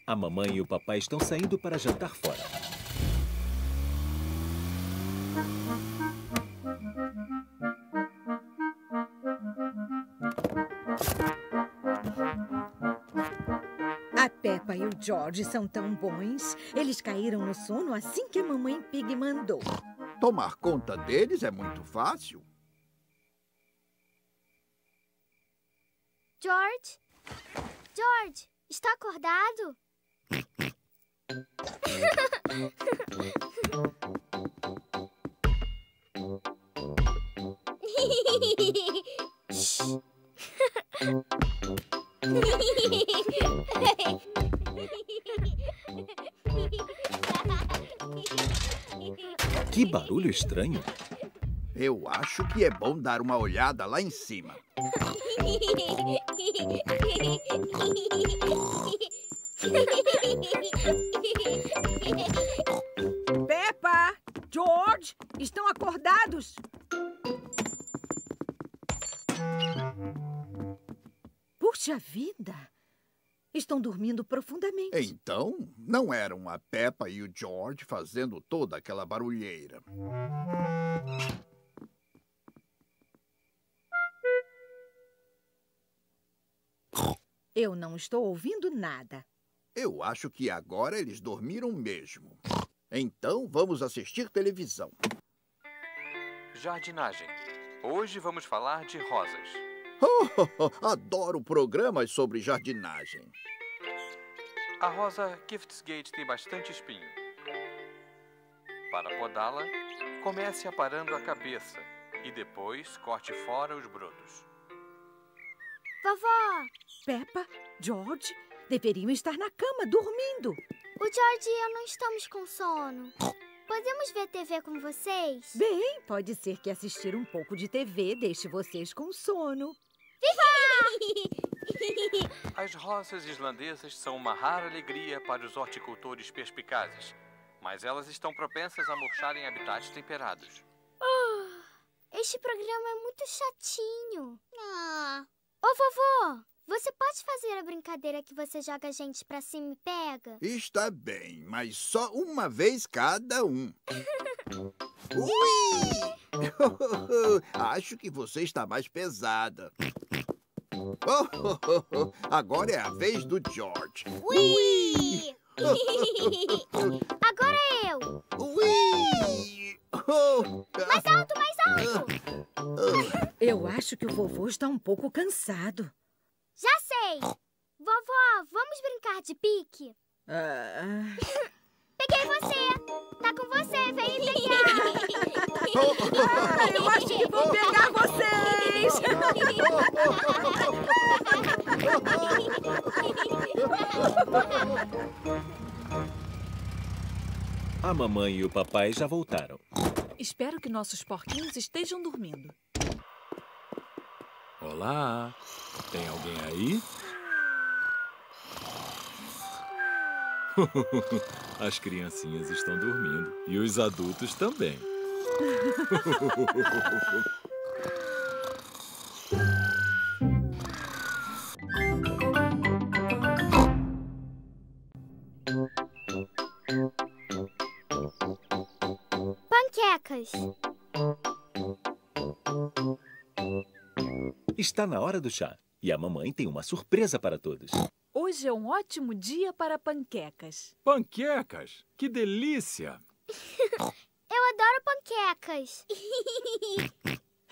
A mamãe e o papai estão saindo para jantar fora. E o George são tão bons. Eles caíram no sono assim que a mamãe Pig mandou. Tomar conta deles é muito fácil. George? George, está acordado? Shh. Que barulho estranho. Eu acho que é bom dar uma olhada lá em cima. Peppa! George! Estão acordados? Puxa vida! Estão dormindo profundamente. Então, não eram a Peppa e o George fazendo toda aquela barulheira. Eu não estou ouvindo nada. Eu acho que agora eles dormiram mesmo. Então, vamos assistir televisão. Jardinagem. Hoje vamos falar de rosas. Adoro programas sobre jardinagem. A rosa Giftsgate tem bastante espinho. Para podá-la, comece aparando a cabeça e depois corte fora os brotos. Vovó! Peppa, George, deveriam estar na cama, dormindo. O George e eu não estamos com sono. Podemos ver TV com vocês? Bem, pode ser que assistir um pouco de TV deixe vocês com sono. Viva! As rosas islandesas são uma rara alegria para os horticultores perspicazes, mas elas estão propensas a murchar em habitats temperados. Oh, este programa é muito chatinho. Ah. Ô, vovô, você pode fazer a brincadeira que você joga a gente pra cima e pega? Está bem, mas só uma vez cada um. Ui! Acho que você está mais pesada. Agora é a vez do George. Ui! Agora é eu. Ui! Mais alto, mais alto. Eu acho que o vovô está um pouco cansado. Já sei. Vovó, vamos brincar de pique? Ah... Peguei você! Tá com você, vem me pegar! ah, eu acho que vou pegar vocês! A mamãe e o papai já voltaram. Espero que nossos porquinhos estejam dormindo. Olá! Tem alguém aí? As criancinhas estão dormindo e os adultos também. Panquecas. Está na hora do chá. E a mamãe tem uma surpresa para todos. Hoje é um ótimo dia para panquecas. Panquecas? Que delícia! Eu adoro panquecas.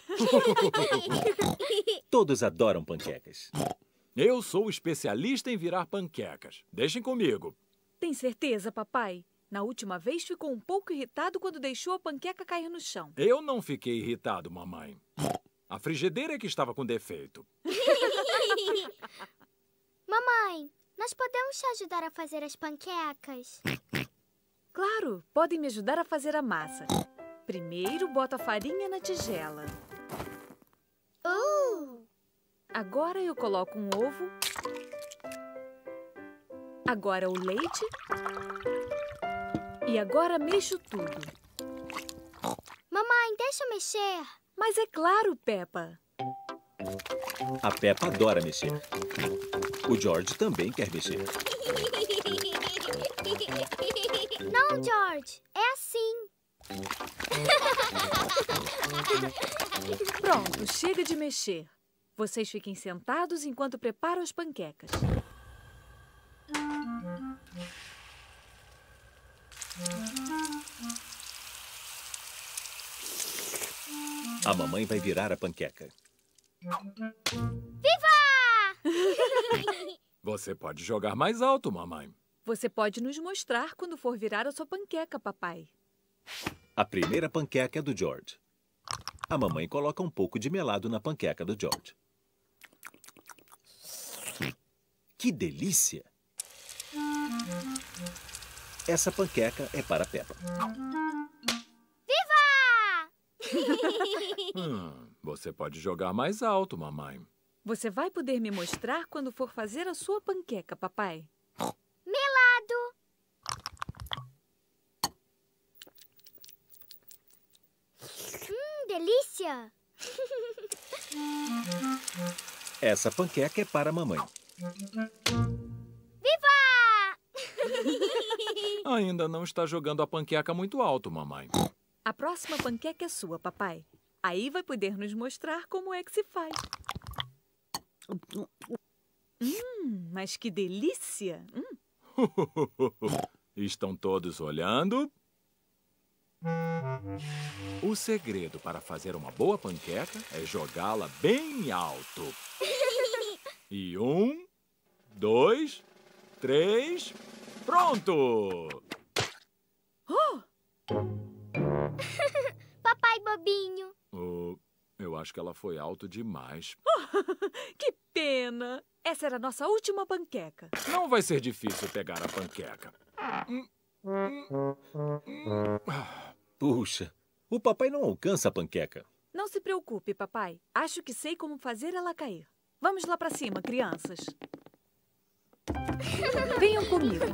Todos adoram panquecas. Eu sou especialista em virar panquecas. Deixem comigo. Tem certeza, papai? Na última vez ficou um pouco irritado quando deixou a panqueca cair no chão. Eu não fiquei irritado, mamãe. A frigideira é que estava com defeito. Mamãe, nós podemos te ajudar a fazer as panquecas? Claro, podem me ajudar a fazer a massa. Primeiro, boto a farinha na tigela. Uh! Agora eu coloco um ovo. Agora o leite. E agora mexo tudo. Mamãe, deixa eu mexer. Mas é claro, Peppa. A Peppa adora mexer. O George também quer mexer. Não, George. É assim. Pronto, chega de mexer. Vocês fiquem sentados enquanto preparo as panquecas. A mamãe vai virar a panqueca. Viva! Você pode jogar mais alto, mamãe. Você pode nos mostrar quando for virar a sua panqueca, papai. A primeira panqueca é do George. A mamãe coloca um pouco de melado na panqueca do George. Que delícia! Essa panqueca é para Peppa. Hum, você pode jogar mais alto, mamãe. Você vai poder me mostrar quando for fazer a sua panqueca, papai. Melado. Hum, delícia. Essa panqueca é para a mamãe. Viva! Ainda não está jogando a panqueca muito alto, mamãe. A próxima panqueca é sua, papai. Aí vai poder nos mostrar como é que se faz. Hum, mas que delícia! Hum. Estão todos olhando? O segredo para fazer uma boa panqueca é jogá-la bem alto. E um, dois, três, pronto! Oh! Acho que ela foi alto demais. que pena! Essa era a nossa última panqueca. Não vai ser difícil pegar a panqueca. Puxa, o papai não alcança a panqueca. Não se preocupe, papai. Acho que sei como fazer ela cair. Vamos lá para cima, crianças. Venham comigo.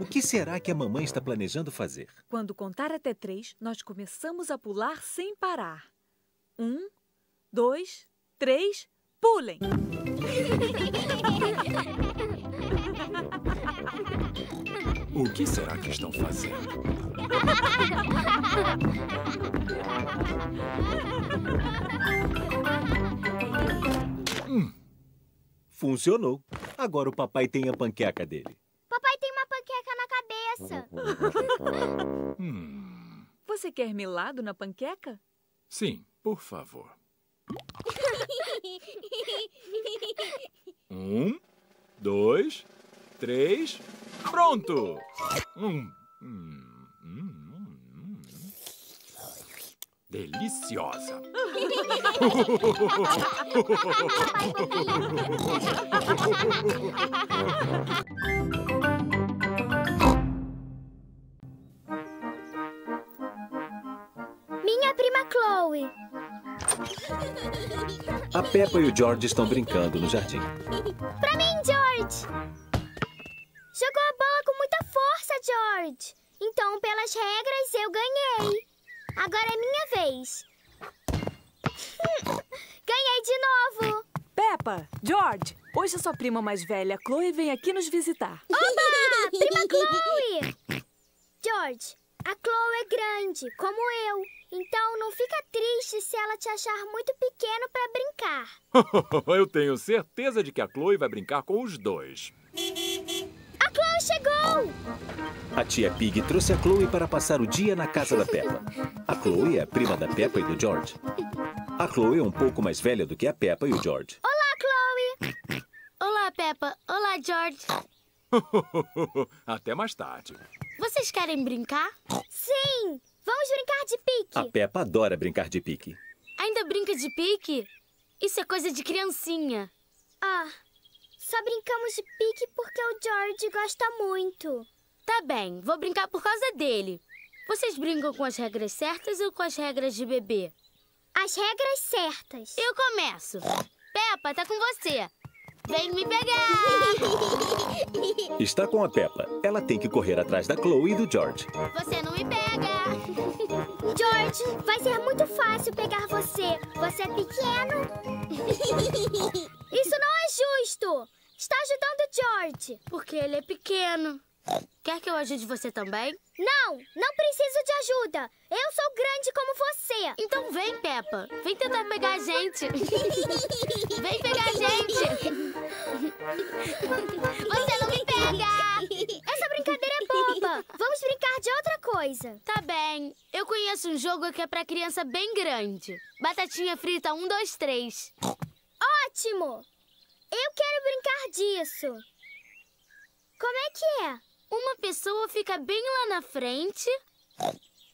O que será que a mamãe está planejando fazer? Quando contar até três, nós começamos a pular sem parar. Um, dois, três, pulem! O que será que estão fazendo? Hum, funcionou. Agora o papai tem a panqueca dele. Papai tem uma panqueca na cabeça. Hum, Você quer melado na panqueca? sim, por favor. Um, dois, três, pronto! Hum, hum, hum, hum. Deliciosa! Minha prima Chloe. A Peppa e o George estão brincando no jardim. Pra mim, George. Jogou a bola com muita força, George. Então, pelas regras, eu ganhei. Agora é minha vez. Ganhei de novo. Peppa, George, hoje a sua prima mais velha, Chloe, vem aqui nos visitar. Oba! Prima Chloe! George, a Chloe é grande, como eu. Então não fica triste se ela te achar muito pequeno para brincar. Eu tenho certeza de que a Chloe vai brincar com os dois. A Chloe chegou! A tia Pig trouxe a Chloe para passar o dia na casa da Peppa. A Chloe é a prima da Peppa e do George. A Chloe é um pouco mais velha do que a Peppa e o George. Olá, Chloe! Olá, Peppa. Olá, George. Até mais tarde. Vocês querem brincar? Sim! Vamos brincar de pique! A Peppa adora brincar de pique. Ainda brinca de pique? Isso é coisa de criancinha. Ah, só brincamos de pique porque o George gosta muito. Tá bem, vou brincar por causa dele. Vocês brincam com as regras certas ou com as regras de bebê? As regras certas. Eu começo. Peppa, tá com você. Vem me pegar! Está com a Peppa. Ela tem que correr atrás da Chloe e do George. Você não me pega! George, vai ser muito fácil pegar você. Você é pequeno. Isso não é justo. Está ajudando George. Porque ele é pequeno. Quer que eu ajude você também? Não, não preciso de ajuda. Eu sou grande como você. Então vem, Peppa. Vem tentar pegar a gente. vem pegar a gente. Você não me pega. Essa brincadeira é boba. Vamos brincar de outra coisa. Tá bem. Eu conheço um jogo que é pra criança bem grande. Batatinha frita, um, dois, três. Ótimo. Eu quero brincar disso. Como é que é? Uma pessoa fica bem lá na frente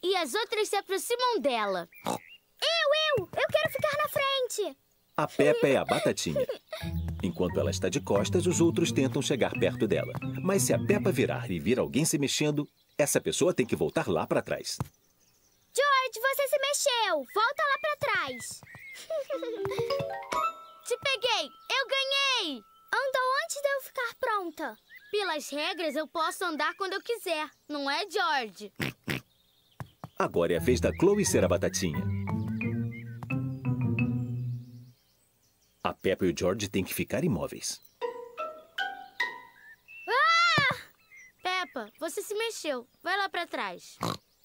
e as outras se aproximam dela. Eu, eu! Eu quero ficar na frente! A Peppa é a batatinha. Enquanto ela está de costas, os outros tentam chegar perto dela. Mas se a Peppa virar e vir alguém se mexendo, essa pessoa tem que voltar lá para trás. George, você se mexeu! Volta lá para trás! Te peguei! Eu ganhei! Anda antes de eu ficar pronta. Pelas regras, eu posso andar quando eu quiser, não é, George? Agora é a vez da Chloe ser a batatinha. A Peppa e o George têm que ficar imóveis. Ah! Peppa, você se mexeu. Vai lá pra trás.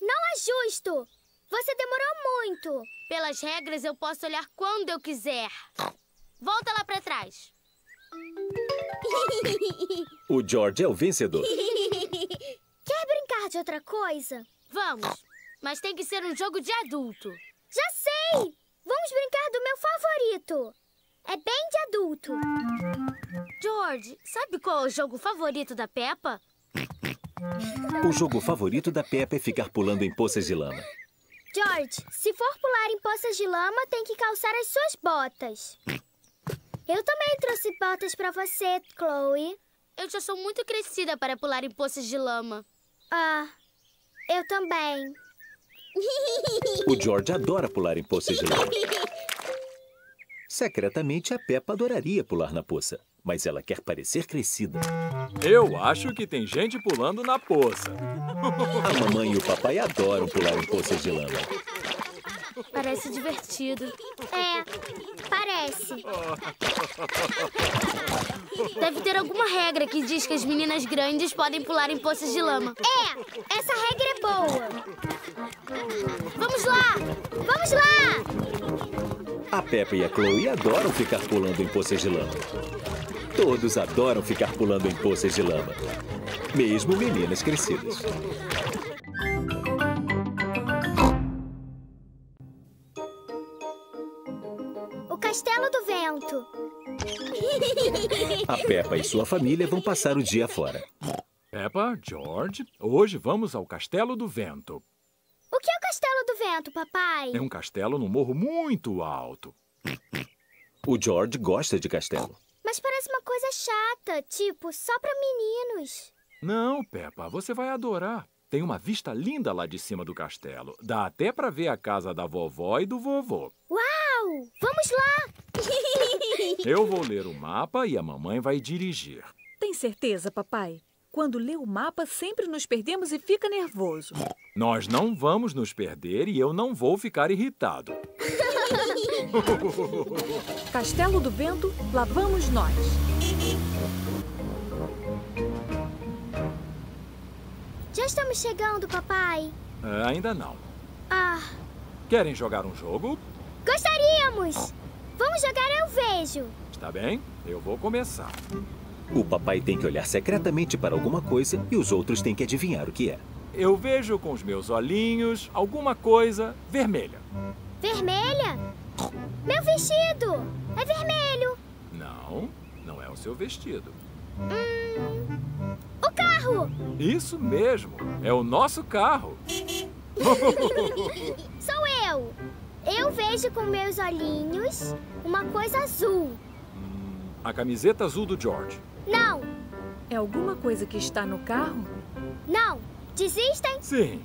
Não é justo! Você demorou muito. Pelas regras, eu posso olhar quando eu quiser. Volta lá pra trás. O George é o vencedor. Quer brincar de outra coisa? Vamos, mas tem que ser um jogo de adulto. Já sei! Vamos brincar do meu favorito. É bem de adulto. George, sabe qual é o jogo favorito da Peppa? O jogo favorito da Peppa é ficar pulando em poças de lama. George, se for pular em poças de lama, tem que calçar as suas botas. Eu também trouxe botas pra você, Chloe. Eu já sou muito crescida para pular em poças de lama. Ah, eu também. O George adora pular em poças de lama. Secretamente, a Peppa adoraria pular na poça, mas ela quer parecer crescida. Eu acho que tem gente pulando na poça. A mamãe e o papai adoram pular em poças de lama. Parece divertido. É, parece. Deve ter alguma regra que diz que as meninas grandes podem pular em poças de lama. É, essa regra é boa. Vamos lá! Vamos lá! A Peppa e a Chloe adoram ficar pulando em poças de lama. Todos adoram ficar pulando em poças de lama. Mesmo meninas crescidas. O Castelo do Vento. A Peppa e sua família vão passar o dia fora. Peppa, George, hoje vamos ao Castelo do Vento. O que é o Castelo do Vento, papai? É um castelo num morro muito alto. O George gosta de castelo. Mas parece uma coisa chata, tipo, só pra meninos. Não, Peppa, você vai adorar. Tem uma vista linda lá de cima do castelo. Dá até pra ver a casa da vovó e do vovô. Uau! Vamos lá! Eu vou ler o mapa e a mamãe vai dirigir. Tem certeza, papai? Quando lê o mapa, sempre nos perdemos e fica nervoso. Nós não vamos nos perder e eu não vou ficar irritado. Castelo do Vento, lá vamos nós. Já estamos chegando, papai. É, ainda não. Ah, Querem jogar um jogo? gostaríamos. Vamos jogar Eu Vejo. Está bem? Eu vou começar. O papai tem que olhar secretamente para alguma coisa e os outros têm que adivinhar o que é. Eu vejo com os meus olhinhos alguma coisa vermelha. Vermelha? Meu vestido! É vermelho! Não, não é o seu vestido. Hum, o carro! Isso mesmo, é o nosso carro. Sou eu! Eu vejo com meus olhinhos uma coisa azul. A camiseta azul do George. Não, É alguma coisa que está no carro? não! Desistem? Sim.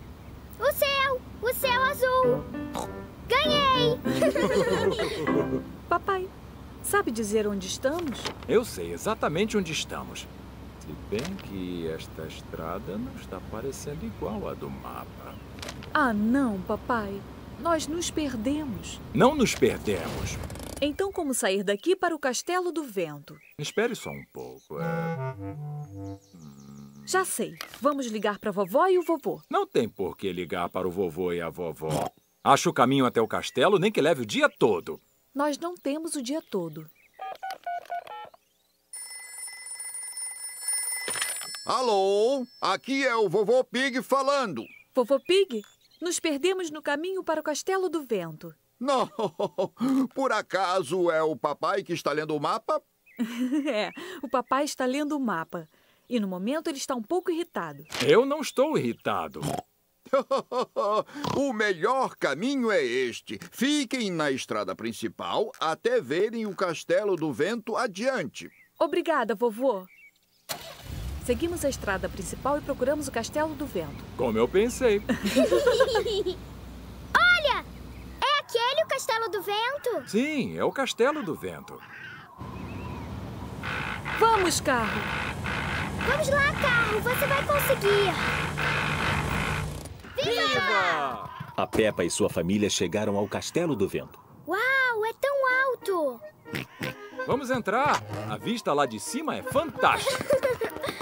O céu! O céu azul! Ganhei! Papai, sabe dizer onde estamos? Eu sei exatamente onde estamos. Se bem que esta estrada não está parecendo igual à do mapa. Ah, não, papai. Nós nos perdemos. Não nos perdemos. Então, como sair daqui para o Castelo do Vento? Espere só um pouco. é. Já sei. Vamos ligar para a vovó e o vovô. Não tem por que ligar para o vovô e a vovó. Acho o caminho até o castelo, nem que leve o dia todo. Nós não temos o dia todo. Alô, aqui é o vovô Pig falando. Vovô Pig, nos perdemos no caminho para o Castelo do Vento. Não, por acaso é o papai que está lendo o mapa? é, o papai está lendo o mapa. E no momento ele está um pouco irritado. Eu não estou irritado. o melhor caminho é este. Fiquem na estrada principal até verem o Castelo do Vento adiante. Obrigada, vovô. Seguimos a estrada principal e procuramos o Castelo do Vento. Como eu pensei. É aquele o Castelo do Vento? Sim, é o Castelo do Vento. Vamos, carro! Vamos lá, carro! Você vai conseguir! Viva! A Peppa e sua família chegaram ao Castelo do Vento. Uau, é tão alto! Vamos entrar. A vista lá de cima é fantástica.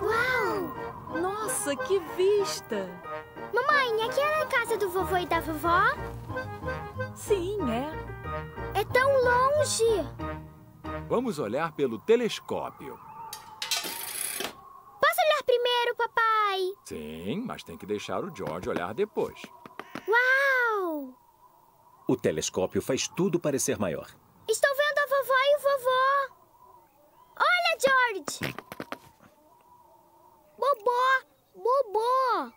Uau! Nossa, que vista! Mamãe, aquela é a casa do vovô e da vovó? Sim, é. É tão longe! Vamos olhar pelo telescópio. Posso olhar primeiro, papai? Sim, mas tem que deixar o George olhar depois. Uau! O telescópio faz tudo parecer maior. Estou vendo a vovó e o vovô! Olha, George! Bobó! Bobó!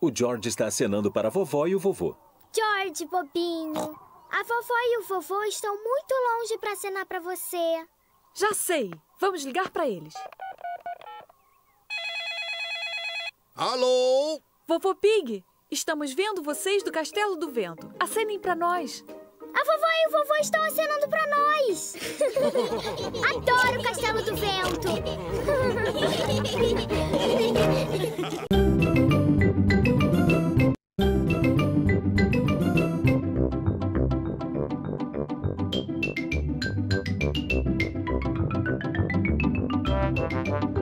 O George está acenando para a vovó e o vovô. George, bobinho! A vovó e o vovô estão muito longe para acenar para você. Já sei. Vamos ligar para eles. Alô? Vovô Pig, estamos vendo vocês do Castelo do Vento. Acenem para nós. A vovó e o vovô estão acenando pra nós. Adoro o Castelo do Vento. Thank